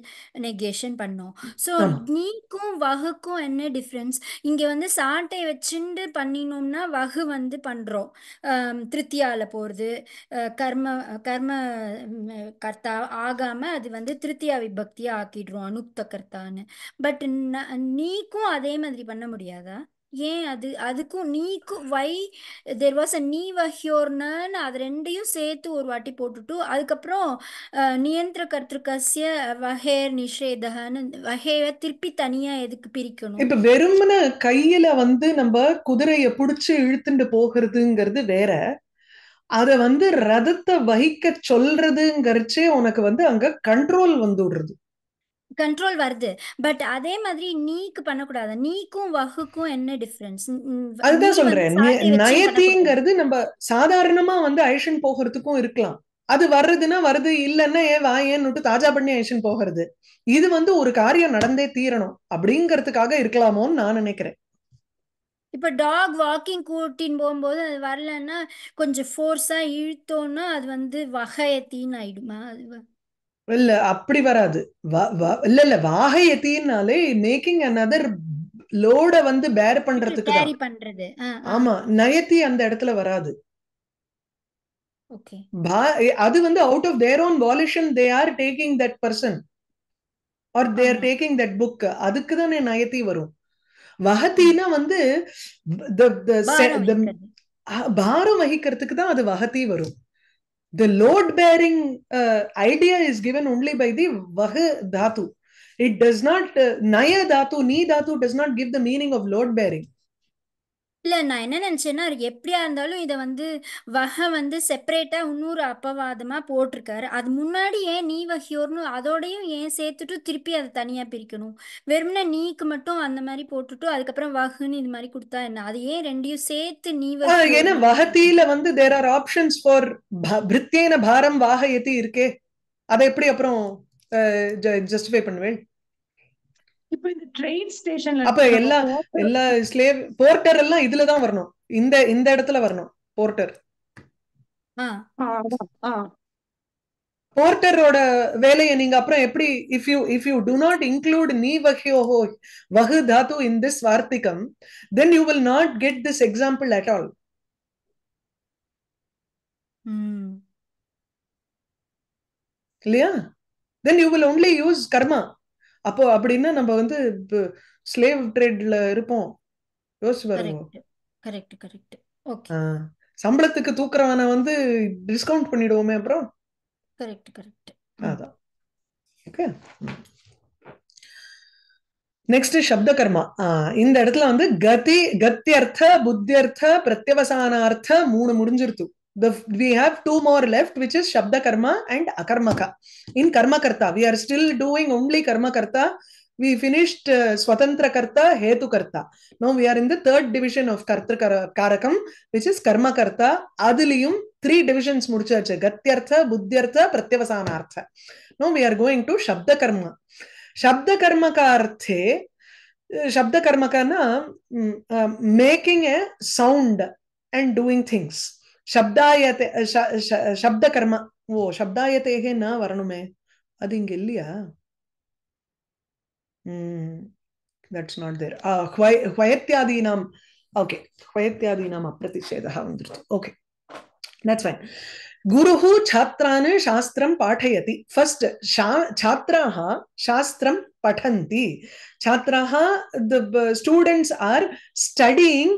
நெகேஷன் பண்ணோம். ஸோ நீக்கும் வகுக்கும் என்ன டிஃப்ரென்ஸ் இங்கே வந்து சாட்டை வச்சுண்டு பண்ணினோம்னா வகு வந்து பண்ணுறோம் திருத்தியாவில் போகிறது கர்ம கர்ம கர்த்தா ஆகாமல் அது வந்து திருத்தியா விபக்தியாக ஆக்கிடுறோம் அனுக்த கர்த்தான்னு. பட் நீக்கும் அதே மாதிரி பண்ண முடியாதா? ஏன் அது அதுக்கும் நீக்கும் வை தெர் வாஸ் அ நீ வஹ்யோர்னு அது ரெண்டையும் சேர்த்து ஒரு வாட்டி போட்டுட்டு அதுக்கப்புறம் நியந்திர கர்த்திருக்கசிய வஹேர் நிஷேதகன்னு வஹேவை திருப்பி தனியா எதுக்கு பிரிக்கணும்? இப்ப வெறுமன கையில வந்து நம்ம குதிரைய புடிச்சு இழுத்துட்டு போகிறதுங்கிறது வேற. அத வந்து ரதத்தை வகிக்க சொல்றதுங்கிறச்சே உனக்கு வந்து அங்க கண்ட்ரோல் வந்து விடுறது. கண்ட்ரோல் வருது. பட் அதே மாதிரி நீக்கு பண்ணக்கூடாது. நீக்கும் வகுக்கும் என்ன டிஃபரன்ஸ் அதுதான் சொல்றேன். நயத்திங்கிறது நம்ம சாதாரணமா வந்து ஐஷன் போகிறதுக்கும் இருக்கலாம். அது வர்றதுன்னா வருது இல்லைன்னா ஏன் வாயன்னுட்டு தாஜா பண்ணி ஐஷன் போகிறது? இது வந்து ஒரு காரியம் நடந்தே தீரணும். அப்படிங்கிறதுக்காக இருக்கலாமோன்னு நான் நினைக்கிறேன். இப்போ டாக் வாக்கிங் கூட்டின்னு போகும்போது அது வரலன்னா கொஞ்சம் ஃபோர்ஸா இழுத்தோன்னா அது வந்து வகையத்தின்னு ஆயிடுமா அது இல்ல அப்படி வராது. இல்ல இல்ல வாகையத்தின்னாலே மேக்கிங் அனதர் லோட வந்து பேர் பண்றதுக்கு தான். கேரி பண்றது. ஆமா நயத்தி அந்த இடத்துல வராது. ஓகே அது வந்து out of their own volition they are taking that person or there ஆமா. டேக்கிங் தட் புக் அதுக்கு தானே நயத்தி வரும். வஹத்தினா வந்து பாரம் வகிக்கிறதுக்கு தான் அது வஹதி வரும். the load bearing uh, idea is given only by the vah dhatu. It does not, uh, naya dhatu, ni dhatu does not give the meaning of load bearing. இல்ல நான் என்ன நினைச்சேன்னா எப்படியா இருந்தாலும் இதை வந்து வகை வந்து செப்பரேட்டா இன்னொரு அப்பவாதமா போட்டிருக்காரு. அது முன்னாடி ஏன் நீ வகியோர்னு அதோடையும் ஏன் சேர்த்துட்டு திருப்பி அதை தனியா பிரிக்கணும்? வெறும்னா நீக்கு மட்டும் அந்த மாதிரி போட்டுட்டு அதுக்கப்புறம் வகுன்னு இது மாதிரி கொடுத்தா என்ன? அது ஏன் ரெண்டையும் சேர்த்து நீ ஏன்னா வகியோர்னு வஹத்தியில வந்து தேர் ஆர் ஆப்ஷன்ஸ் ஃபார் பிரித்தேன பாரம் வாகயதி இருக்கே. அதை எப்படி அப்புறம் ஜஸ்டிஃபை பண்ணுவேன்? இப்ப இந்த ட்ரெயின் ஸ்டேஷன்ல அப்ப எல்லா எல்லா ஸ்லேவ் போர்ட்டர் எல்லாம் இதுல தான் வரணும். இந்த இந்த இடத்துல வரணும் போர்ட்டர் ஆ. போர்ட்டரோட வேலையை நீங்க அப்புறம் எப்படி if you if you do not include நீ வஹ்யோஹோ வஹு தாத்து in this வார்த்திகம் then you will not get this example at all இல்லையா then you will only use karma அப்போ அப்படின்னா நம்ம வந்து ஸ்லேவ் ட்ரேட்ல இருப்போம். யோசிச்சு பாருங்க. கரெக்ட் கரெக்ட் ஓகே சம்பளத்துக்கு தூக்குறவனை வந்து டிஸ்கவுண்ட் பண்ணிடுவோமே அப்புறம்? கரெக்ட் கரெக்ட் அதான். ஓகே நெக்ஸ்ட் சப்த கர்மா. இந்த இடத்துல வந்து கதி கத்தியர்த்த புத்தியர்த்த பிரத்யவசானார்த்த மூணு முடிஞ்சிருத்து. the we have two more left which is shabda karma and akarmaka in karma karta we are still doing only karma karta we finished uh, swatantra karta hetu karta now we are in the third division of kartra karakam which is karma karta adiliyum three divisions mudichacha gatyartha buddhyartha pratyavasanartha now we are going to shabda karma shabda karma karthe shabda karma kana um, uh, making a sound and doing things शब्दायते शब्द कर्म ओ शब्दायते न वर्णुमे। अदिंगेलिया that's not there ह्वयत्यादीनाम okay ह्वयत्यादीनाम अप्रतिषेधः वन्दृत ओके दैट्स फाइन गुरुः छात्रान् शास्त्रं पाठयति। फ़र्स्ट छात्राः शास्त्रं पठन्ति। छात्राः, द स्टूडेंट्स आर स्टडीिंग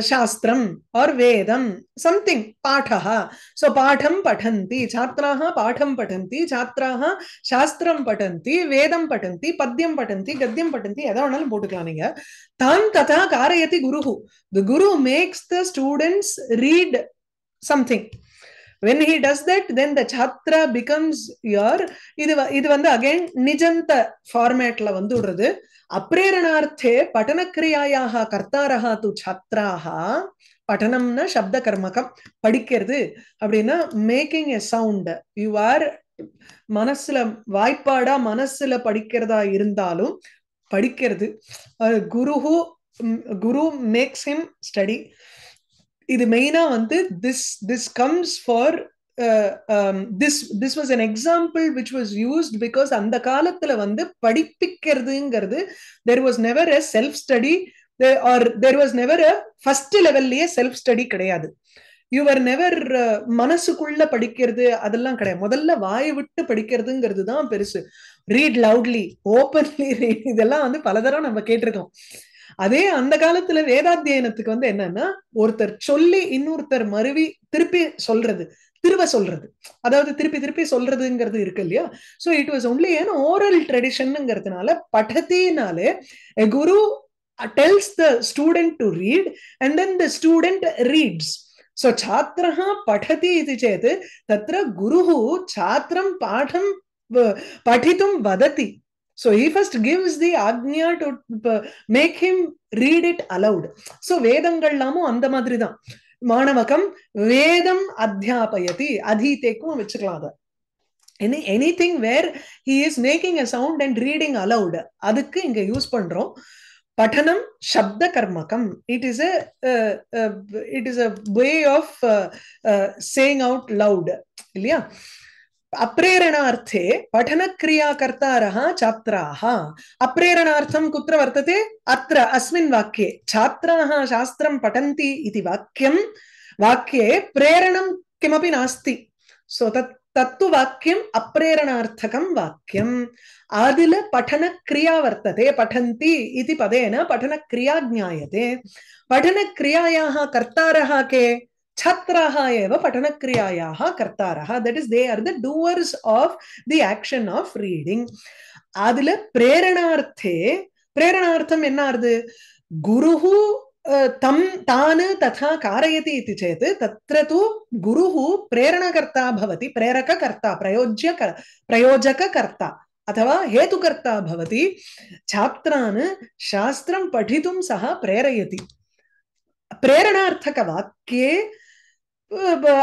शास्त्रम् or वेदं something पाठः so पाठं पठन्ति छात्राः पाठं पठन्ति छात्राः शास्त्रं पठन्ति वेदं पठन्ति पद्यं पठन्ति गद्यं पठन्ति எதை வேணாலும் போட்டுக்கலாம் நீங்க தான் ததா காரயதி குருஹு the guru makes the students read something when he does that then the chhatra becomes your இது இது வந்து அகைன் நிஜந்த ஃபார்மேட்ல வந்து விடுறது. அப்ரேரணார்த்தே பட்டனக்கிரியாயாக கர்த்தாரா து சத்ராக பட்டனம்னா சப்த கர்மகம் படிக்கிறது அப்படின்னா making a sound you are மனசுல வாய்ப்பாடா மனசுல படிக்கிறதா இருந்தாலும் படிக்கிறது. குருஹு குரு மேக்ஸ் ஹிம் ஸ்டடி இது மெயினா வந்து this this comes for this this was an example which was used because அந்த காலத்துல வந்து படிப்பிக்கிறதுங்கிறது there was never a self study or there was never a first லெவல்லயே self study கிடையாது யுவர் நெவர் uh, மனசுக்குள்ள படிக்கிறது அதெல்லாம் கிடையாது. முதல்ல வாய் விட்டு படிக்கிறதுங்கிறது தான் பெருசு. ரீட் லவுட்லி ஓப்பன்லி ரீட் இதெல்லாம் வந்து பலதரம் நம்ம கேட்டிருக்கோம். அதே அந்த காலத்துல வேதாத்தியனத்துக்கு வந்து என்னன்னா ஒருத்தர் சொல்லி இன்னொருத்தர் மறுவி திருப்பி சொல்றது திரும்ப சொல்றது அதாவது திருப்பி திருப்பி சொல்றதுங்கிறது இருக்கு இல்லையா so it was only an oral ட்ரெடிஷன்ங்கிறதுனால படத்தினாலே guru tells the student to read and then the student reads so छात्रः पठति इति चेत् तत्र गुरुः छात्रं पाठं व- पठितुं वदति so he first gives the agnya to p- make him read it aloud. So வேதங்கள்லாமும் அந்த மாதிரி தான் மாணவகம் வேதம் அத்தியாபயதி அதீதேக்கும் வச்சுக்கலாம் அதை any anything where he is making a sound and reading aloud அதுக்கு இங்க யூஸ் பண்றோம் பட்டனம் சப்த கர்மகம் it is it is a way of saying out loud இல்லையா अप्रेरणार्थे पठनक्रियाकर्तारः छात्राः। अप्रेरणार्थं कुत्र वर्तते? अत्र, अस्मिन् वाक्ये। छात्राः शास्त्रं पठन्ति इति वाक्यं, वाक्ये प्रेरणं किमपि नास्ति। सो तत्, तत्तु वाक्यम् अप्रेरणार्थकं वाक्यम्। आदिल पठनक्रिया वर्तते, पठन्ति इति पदेन पठनक्रिया ज्ञायते। पठनक्रियायाः कर्तारः के? छात्राः एव पठनक्रियायाः कर्तारः that is they are the doers of the action of reading அதுல பிரேரணார்த்தே பிரேரணார்த்தம் என்ன ஆறுது குருஹு தம் தானு ததா कारयति इति चेत् तत्र तु गुरुः प्रेरणकर्ता भवति प्रेरककर्ता प्रयोज्य प्रयोजककर्ता अथवा हेतुकर्ता भवति छात्रान् शास्त्रं पठितुं सः प्रेरयति प्रेरणार्थकवाक्ये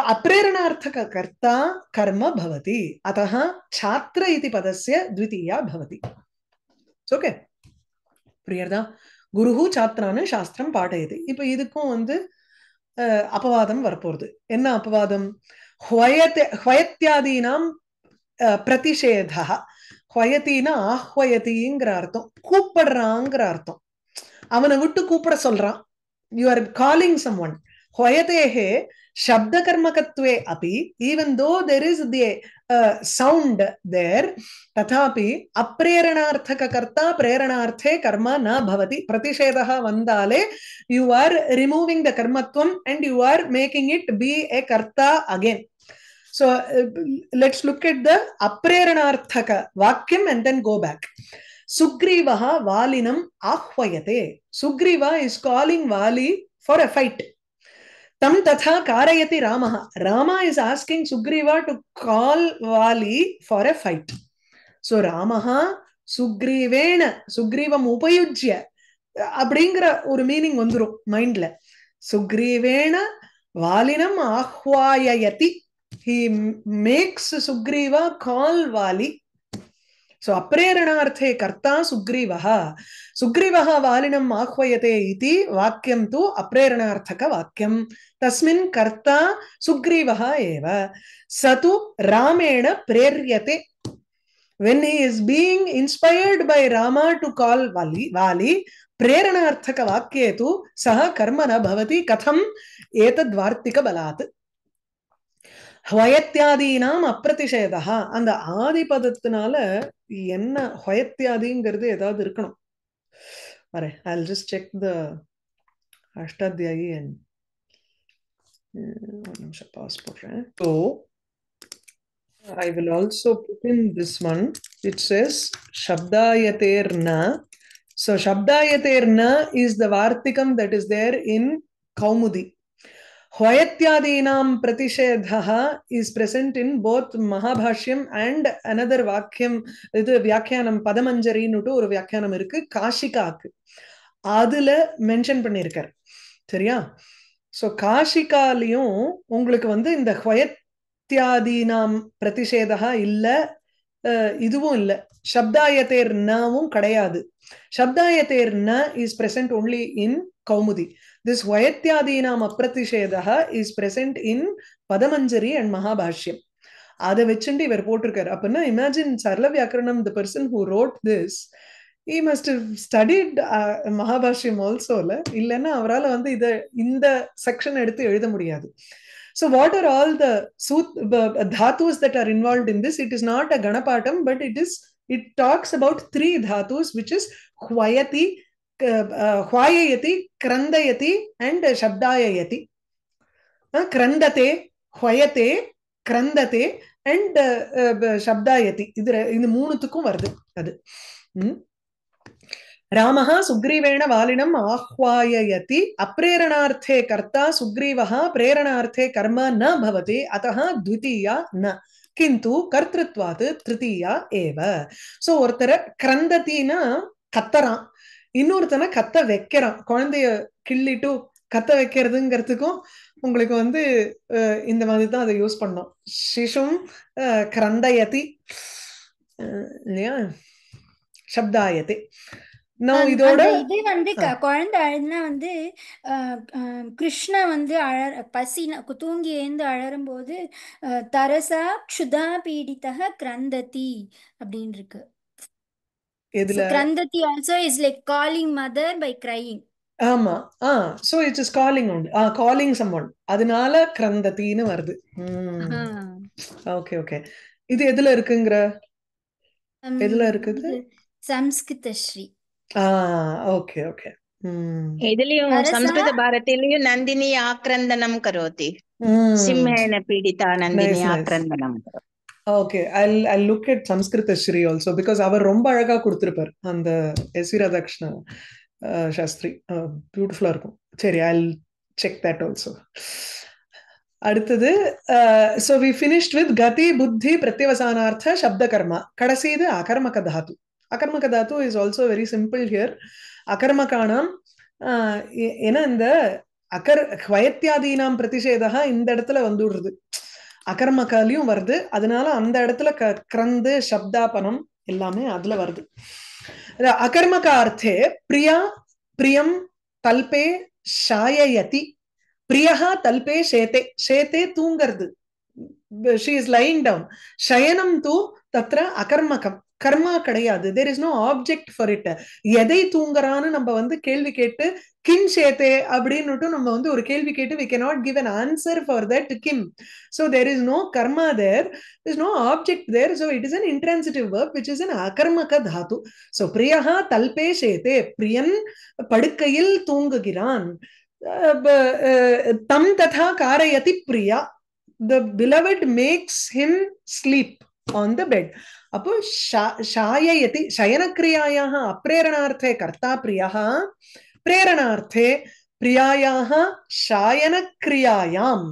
अप्रेरणार्थककर्ता कर्म भवति अतः छात्र इति पदस्य द्वितीया भवति ओके புரியுறதா குருஹு சாத்திரான்னு சாஸ்திரம் பாடயது இப்ப இதுக்கும் வந்து அபவாதம் வரப்போறது என்ன அபவாதம் ஹொயத்தே ஹொயத்தியாதீனாம் பிரதிஷேதா ஹொயத்தினா ஆஹ்வயத்திங்கிற அர்த்தம் கூப்பிடுறாங்கிற அர்த்தம் அவனை விட்டு கூப்பிட சொல்றான் you are calling someone hoyatehe शब्दकर्मकत्वे अपि even though there is the uh, sound there तथापि अप्रेरणार्थककर्ता प्रेरणार्थे कर्म न भवति प्रतिषेधः वन्दाले you are removing the कर्मत्वम् and you are making it be a कर्ता again so uh, let's look at the apreranaarthaka vakyam and then go back sugrivaha valinam ahvayate sugriva is calling vali for a fight Tam tatha karayati Ramaha. Rama is asking Sugriva to call Vali for a fight. So Ramaha Sugrivena, Sugrivam upayujya. அப்படிங்கிற ஒரு meaning வந்துடும் மைண்ட்ல சுக்ரீவேண வாலினம் ஆஹ்வாயயதி he makes Sugriva call Vali so அப்ரேரணார்த்தே கர்த்தா சுக்ரீவா सुग्रीवः वालिनम् आह्वयते इति वाक्यं तु अप्रेरणार्थकवाक्यं तस्मिन् कर्ता सुग्रीवः एव स तु रामेण प्रेर्यते when he is being inspired by Rama to call Vali, Vali प्रेरणार्थकवाक्ये तु सः कर्म न भवति कथम् एतद्वार्तिकबलात् ஹொயத்தியாதீனாம் அப்பிரதிஷேதா அந்த ஆதிபதத்தினால என்ன ஹொயத்தியாதிங்கிறது ஏதாவது இருக்கணும் All right, I'll just check the Ashtadhyayi and So I will also put in this one. It says Shabdayaterna. So Shabdayaterna is the Vartikam that is there in Kaumudi. Hvayatyadinam பிரதிஷேதா is present in both Mahabhashyam and another வாக்கியம் இது வியாக்கியானம் பதமஞ்சரின்னுட்டு ஒரு வியாக்கியானம் இருக்கு. காஷிகாக்கு. அதுல mention பண்ணியிருக்கார். சரியா? So காஷிகாலையும் உங்களுக்கு வந்து இந்த ஹயத்யாதீனாம் பிரதிஷேதா இல்ல இதுவும் இல்ல. சப்தாயத்தேர் நவும் கிடையாது. சப்தாயத்தேர் ந is present only in Kaumudi. This Vayatyadinam Apratishedaha is present in Padamanjari and Mahabhashyam. அதை வச்சுட்டு இவர் போட்டிருக்காரு அப்படின்னா இமேஜின் சரள வியாக்கரணம் the person who wrote this he must studied Mahabhashyam ஆல்சோல இல்லைன்னா அவரால் வந்து இதை இந்த செக்ஷன் எடுத்து எழுத முடியாது so what are all the Sood தாத்துஸ் that are involve in this it is not a கணபாட்டம் but it is it talks about three தாத்துஸ் which is ஹுவயதி ஹ்வாயயதி கிரந்தயதி அண்ட் சப்தாயயதி. கிரந்ததே ஹொயத்தே கிரந்ததே அண்ட் சப்தாயதி. இது இந்த மூணுத்துக்கும் வருது அது. ராமஹா சுக்ரீவேண வாலினம் ஆஹ்வாயயதி. அப்பிரேரணார்த்தே கர்த்தா சுக்ரீவஹா பிரேரணார்த்தே கர்ம ந பவதி அத்தஹா த்விதீயா ந. கிந்து கர்த்திருவாது திருத்தீயா ஏவ. சோ ஒருத்தர் கிரந்தத்தினா கத்தரான் இன்னொருத்தனை கத்த வைக்கிறான். குழந்தைய கிள்ளிட்டு கத்த வைக்கிறதுங்கிறதுக்கும் உங்களுக்கு வந்து இந்த மாதிரி தான் அதை யூஸ் பண்ணோம். சிசும் கிரந்தயதி இல்லையா? சப்தாயத்தை நான் இதோட இது வந்து குழந்தை அழுதுனா வந்து கிருஷ்ண வந்து அழ பசி தூங்கி எழுந்து அழறும் போது தரசா க்ஷுதா பீடிதः கிரந்ததி அப்படின்னு இருக்கு இதுல கிரந்ததி also is like calling mother by crying ஆமா. ஆ சோ இட்ஸ் இஸ் காலிங் உண்டு ஆ காலிங் சம்மன் அதனால கிரந்தத்தின்னு வருது. ஓகே ஓகே இது எதுல இருக்குங்கிற? எதுல இருக்குது? சம்ஸ்கிருத ஸ்ரீ. ஆ ஓகே ஓகே எதுலயும் சம்ஸ்கிருத பாரதியிலயும் நந்தினி ஆக்ரந்தனம் கரோதி. சிம்ஹேன பீடிதா Nandini ஆக்ரந்தனம். Okay I'll I look at Samskrita Shri also because அவர் ரொம்ப அழகா கொடுத்துருப்பார் அந்த எஸ் வி ராதாகிருஷ்ண சாஸ்திரி பியூட்டிஃபுல்லா இருக்கும். சரி ஐ செக் தட் ஆல்சோ அடுத்தது ஸோ வி ஃபினிஷ்ட் வித் கதி புத்தி பிரத்யவசானார்த்த சப்த கர்மா கடைசி இது அகர்மக தாத்து அகர்மக தாத்து is also very simple here அகர்மகானாம் ஏன்னா இந்த அகர் ஹயத்தியாதீனாம் பிரதிஷேதா இந்த இடத்துல வந்துடுறது அகர்மகாலியும் வருது. அதனால அந்த இடத்துல க கிரந்து சப்தாபனம் எல்லாமே அதுல வருது. அகர்மகார்த்தே அகர்மக அர்த்தே பிரியா பிரியம் தல்பே ஷாயயதி. பிரியஹா தல்பே சேத்தே. சேத்தே தூங்கிறது. ஷி இஸ் லைங் டவுன் ஷயனம் தூ தத்ர அகர்மகம். கர்மா கிடையாது there is no object for it எதை தூங்குறான்னு நம்ம வந்து கேள்வி கேட்டு கிம் சேத்தே அப்படின்னுட்டு நம்ம வந்து ஒரு கேள்வி கேட்டு we can not give an answer for that Kim so there is no karma there is no object there so it is an intransitive verb which is an akarmaka dhatu so Priya தல்பே சேத்தே பிரியன் படுக்கையில் தூங்குகிறான் தம் ததா காரயதி Priya the beloved makes him sleep on the bed அப்போ शा- शाययति शयनक्रियायाः अप्रेरणार्थे कर्ता प्रियः प्रेरणार्थे प्रियायाः शायनक्रियायाम्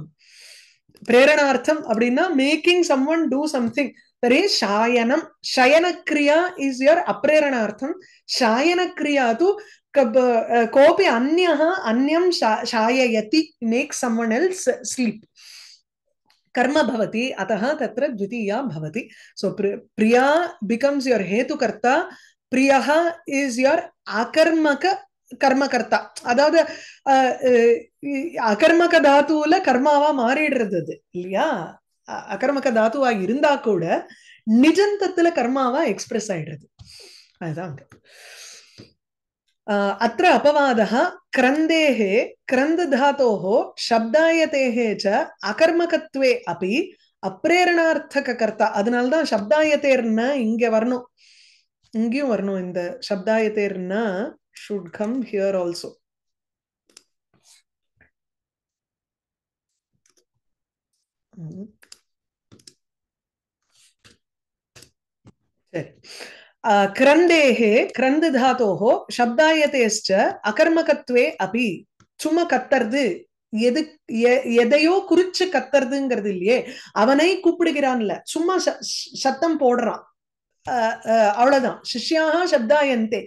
प्रेरणार्थम அப்படின்னா மேக்கிங் சம்ஒன் டூ சம்திங் தரே ஷாயனம் शयनक्रिया இஸ் யுவர் அப்ரேரணார்த்தம் ஷாயனக்ரியா தூ कब कोऽपि अन्यः अन्यं शा- शाययति मेक् समन् एल्स् स्लीप् कर्म भवति अतः तत्र द्वितीया भवति सो प्रिया बिकम्स् युवर् हेतुकर्ता प्रियः इस् युवर् आकर्मक கர்மகர்த்தா அதாவது அஹ், அஹ், அகர்மக தாத்துவுல கர்மாவா மாறிடுறது அது இல்லையா அ- அகர்மக தாத்துவா இருந்தா கூட நிஜந்தத்துல கர்மாவா எக்ஸ்பிரஸ் ஆயிடுறது அதுதான் அங்க. अ, अत्र अपवादः क्रन्देः क्रन्दधातोः शब्दायतेः च अकर्मकत्वे अपि அப்ரேரணார்த்தகர்த்தா அதனால்தான் சப்தாயத்தேர்னா இங்க வரணும் இங்கேயும் வரணும் இந்த சப்தாயத்தேர்னா ஷுட் கம் ஹியர் ஆல்சோ சரி அஹ், கிரந்தேः கிரந்து தாத்தோः சப்தாயத்தேश्च அகர்மகத்வே அபி சும்மா கத்தர்து எது எ- எதையோ குறிச்சு கத்துறதுங்கிறது இல்லையே அவனை கூப்பிடுகிறான்ல சும்மா சத்தம் போடுறான் அவ்வளவுதான் சிஷ்யாக சப்தாயந்தே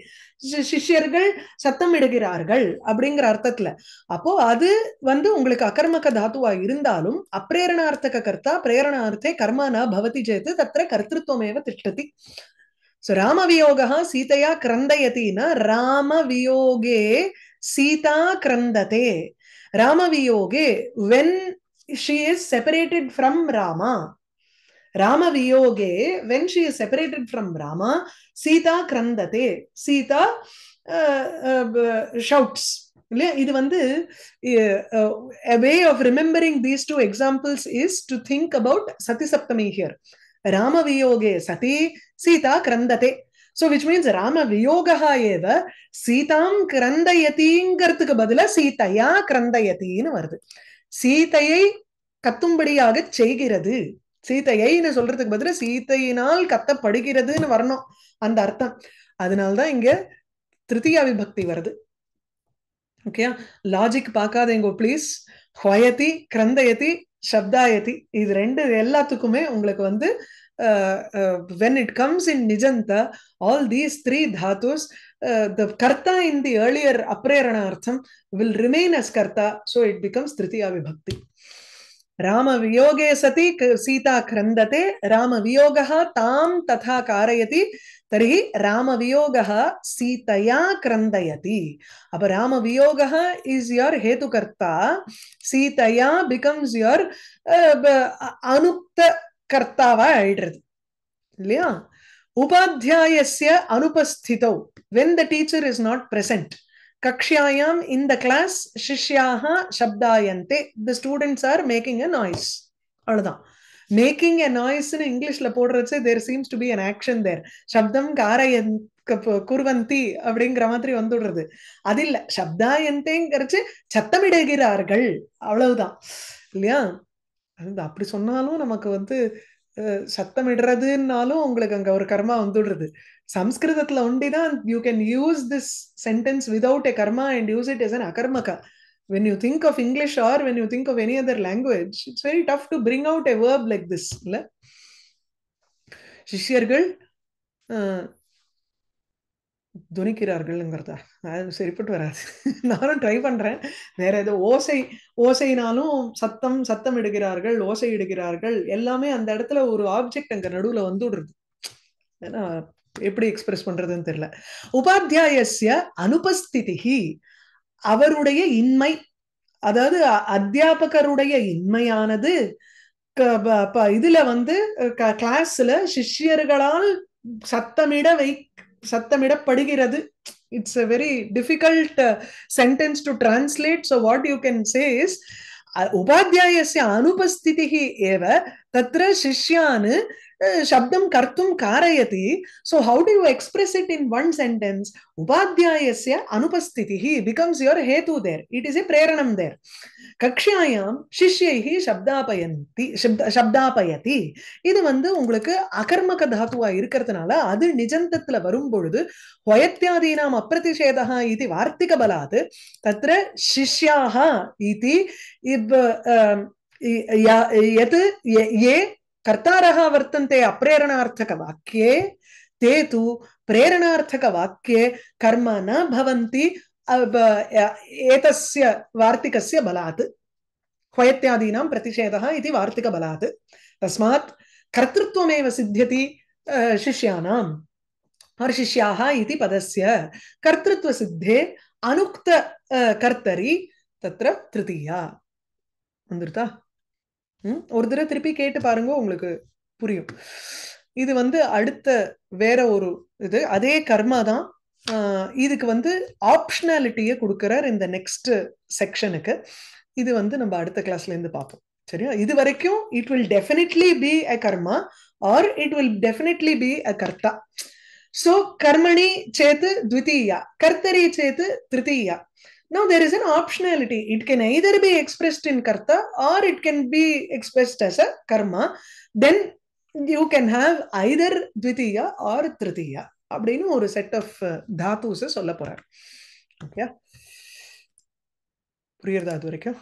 சிஷ்யர்கள் சத்தம் இடுகிறார்கள் அப்படிங்கிற அர்த்தத்துல அப்போ அது வந்து உங்களுக்கு அகர்மக தாத்துவா இருந்தாலும் அப்பிரேரணார்த்தக கர்த்தா பிரேரணார்த்தே கர்மா பவதி சேத் தத்திர கர்த்திருவமேவ திஷ்டதி சோ ராமவியோகா சீதையா கிரந்தயத்தின்னா ராமவியோகே சீதா கிரந்ததே ராமவியோகே when she is separated from Rama ராமவியோகே when she is separated from Rama Sita கிரந்ததே Sita shouts இல்லையா? இது வந்து way of remembering these two examples is to think about satisaptami here ராமவியோகே சதி சீதா கிரந்ததே சோ விச் மீன்ஸ் ராம வியோகா ஏவ சீதாம் கிரந்தயத்திங்கிறதுக்கு பதில சீதையா கிரந்தயத்தின்னு வருது சீதையை கத்தும்படியாக செய்கிறது சீதையைன்னு சொல்றதுக்கு பதில சீதையினால் கத்தப்படுகிறதுன்னு வரணும் அந்த அர்த்தம்। அதனால்தான் இங்க திருத்தியா விபக்தி வருது ஓகே லாஜிக் பார்க்காதீங்க ப்ளீஸ் ஹொயத்தி கிரந்தயதி சப்தாயதி இது ரெண்டு எல்லாத்துக்குமே உங்களுக்கு வந்து when it comes in nijanta all these three dhatus the karta in the earlier aprerana artham will remain as karta so it becomes tritiya vibhakti Rama வியோகே சதி சீதா கிரந்ததே ராம வியோகா தாம் ததா காரயதி தர்ஹி ராம வியோகः சீதையா கிரந்தயதி அப்ப ராம வியோகः இஸ் யுவர் ஹேதுகர்த்தா சீதையா பிகம்ஸ் யுவர் அனுக்த கர்த்தாவா ஆயிடுறது இல்லையா உபாத்தியாயஸ்ய அனுபஸ்திதௌ when the teacher is not present கக்ஷ்யாயாம் in the class சிஷ்யாக சப்தாயந்தே the students are making a noise அவ்வளவுதான் மேக்கிங் எ நாய்ஸ்னு இங்கிலீஷ்ல போடுறச்சு there seems to be an action there சப்தம் காரயன் குர்வந்தி அப்படிங்கிற மாதிரி வந்துடுறது. அது இல்ல. சப்தா சப்தாயந்தேங்கிறச்சு சத்தமிடுகிறார்கள். அவ்வளவுதான். இல்லையா? அது அப்படி சொன்னாலும் நமக்கு வந்து அஹ், சத்தமிடுறதுன்னாலும் உங்களுக்கு அங்க ஒரு கர்மா வந்துடுறது. சம்ஸ்கிருதத்துல ஒண்டிதான் you can use this sentence without a karma and use it as an akarmaka when you think of english or when you think of any other language it's very tough to bring out a verb like this சிஷ்யர்கள் துணிக்கிறார்கள்ங்கிறதா? அது சரிப்பட்டு வராது. நானும் try பண்றேன். வேற ஏதோ ஓசை ஓசைனாலும் சத்தம் சத்தம் இடுகிறார்கள் ஓசை இடுகிறார்கள். எல்லாமே அந்த இடத்துல ஒரு ஆப்ஜெக்ட் அங்க நடுவுல வந்துடுறது. ஏன்னா எப்படி எக்ஸ்பிரஸ் பண்றதுன்னு தெரியல. உபாத்தியாயசிய அனுபஸ்திதிகி அவருடைய இன்மை அதாவது அத்தியாபகருடைய இன்மையானது இதுல வந்து கிளாஸ்ல சிஷ்யர்களால் சத்தமிட வை சத்தமிடப்படுகிறது. It's uh, a very difficult sentence to translate so what you can says உபாத்தியாயஸ்ய அனுபஸ்திதிகி ஏவ தத்திர சிஷ்யான் शब्दं कर्तुं कारयति so how do you express it in one sentence उपाध्यायस्य अनुपस्थितिः becomes your hetu there it is a preranam there கக்ஷாயாம் சிஷ்யைஹ சப்தாபயந்தி சப்த சப்தாபயதி இது வந்து உங்களுக்கு அகர்மக தாத்துவா இருக்கிறதுனால அது நிஜந்தத்துல வரும் பொழுது வயத்தியாதீனாம் அப்பிரதிஷேதா இது வார்த்திக பலாத் தத்ர சிஷ்யாக இது இவ் அஹ், இ- ய- यत् ये- ये कर्तारः वर्तन्ते अप्रेरणार्थकवाक्ये, ते तु प्रेरणार्थकवाक्ये कर्म न भवन्ति एतस्य वार्तिकस्य बलात्। क्वयत्यादीनां प्रतिषेधः इति वार्तिकबलात् तस्मात् कर्तृत्वमेव सिद्ध्यति शिष्याणाम् हर्शिष्याः इति पदस्य कर्तृत्वसिद्धे अनुक्त कर्तरि, तत्र तृतीया। अनृता ஒரு தடவை திருப்பி கேட்டு பாருங்க உங்களுக்கு புரியும். இது வந்து அடுத்த வேற ஒரு இது. அதே கர்மா தான் ஆஹ் இதுக்கு வந்து ஆப்ஷனாலிட்டியை கொடுக்குறார் இந்த நெக்ஸ்ட் செக்ஷனுக்கு இது வந்து நம்ம அடுத்த கிளாஸ்ல இருந்து பார்ப்போம். சரியா? இது வரைக்கும் it will definitely be a karma or it will definitely be a karta so கர்மணி சேத்து த்விதீயா கர்த்தரி சேத்து திருத்தீயா Now there is an optionality. It can either be expressed in karta or it can be expressed as a karma. Then you can have either dvitiya or tritiya. அப்படின்னு ஒரு set of தாத்துஸ் சொல்ல போறார் okay புரியுறதா அது வரைக்கும்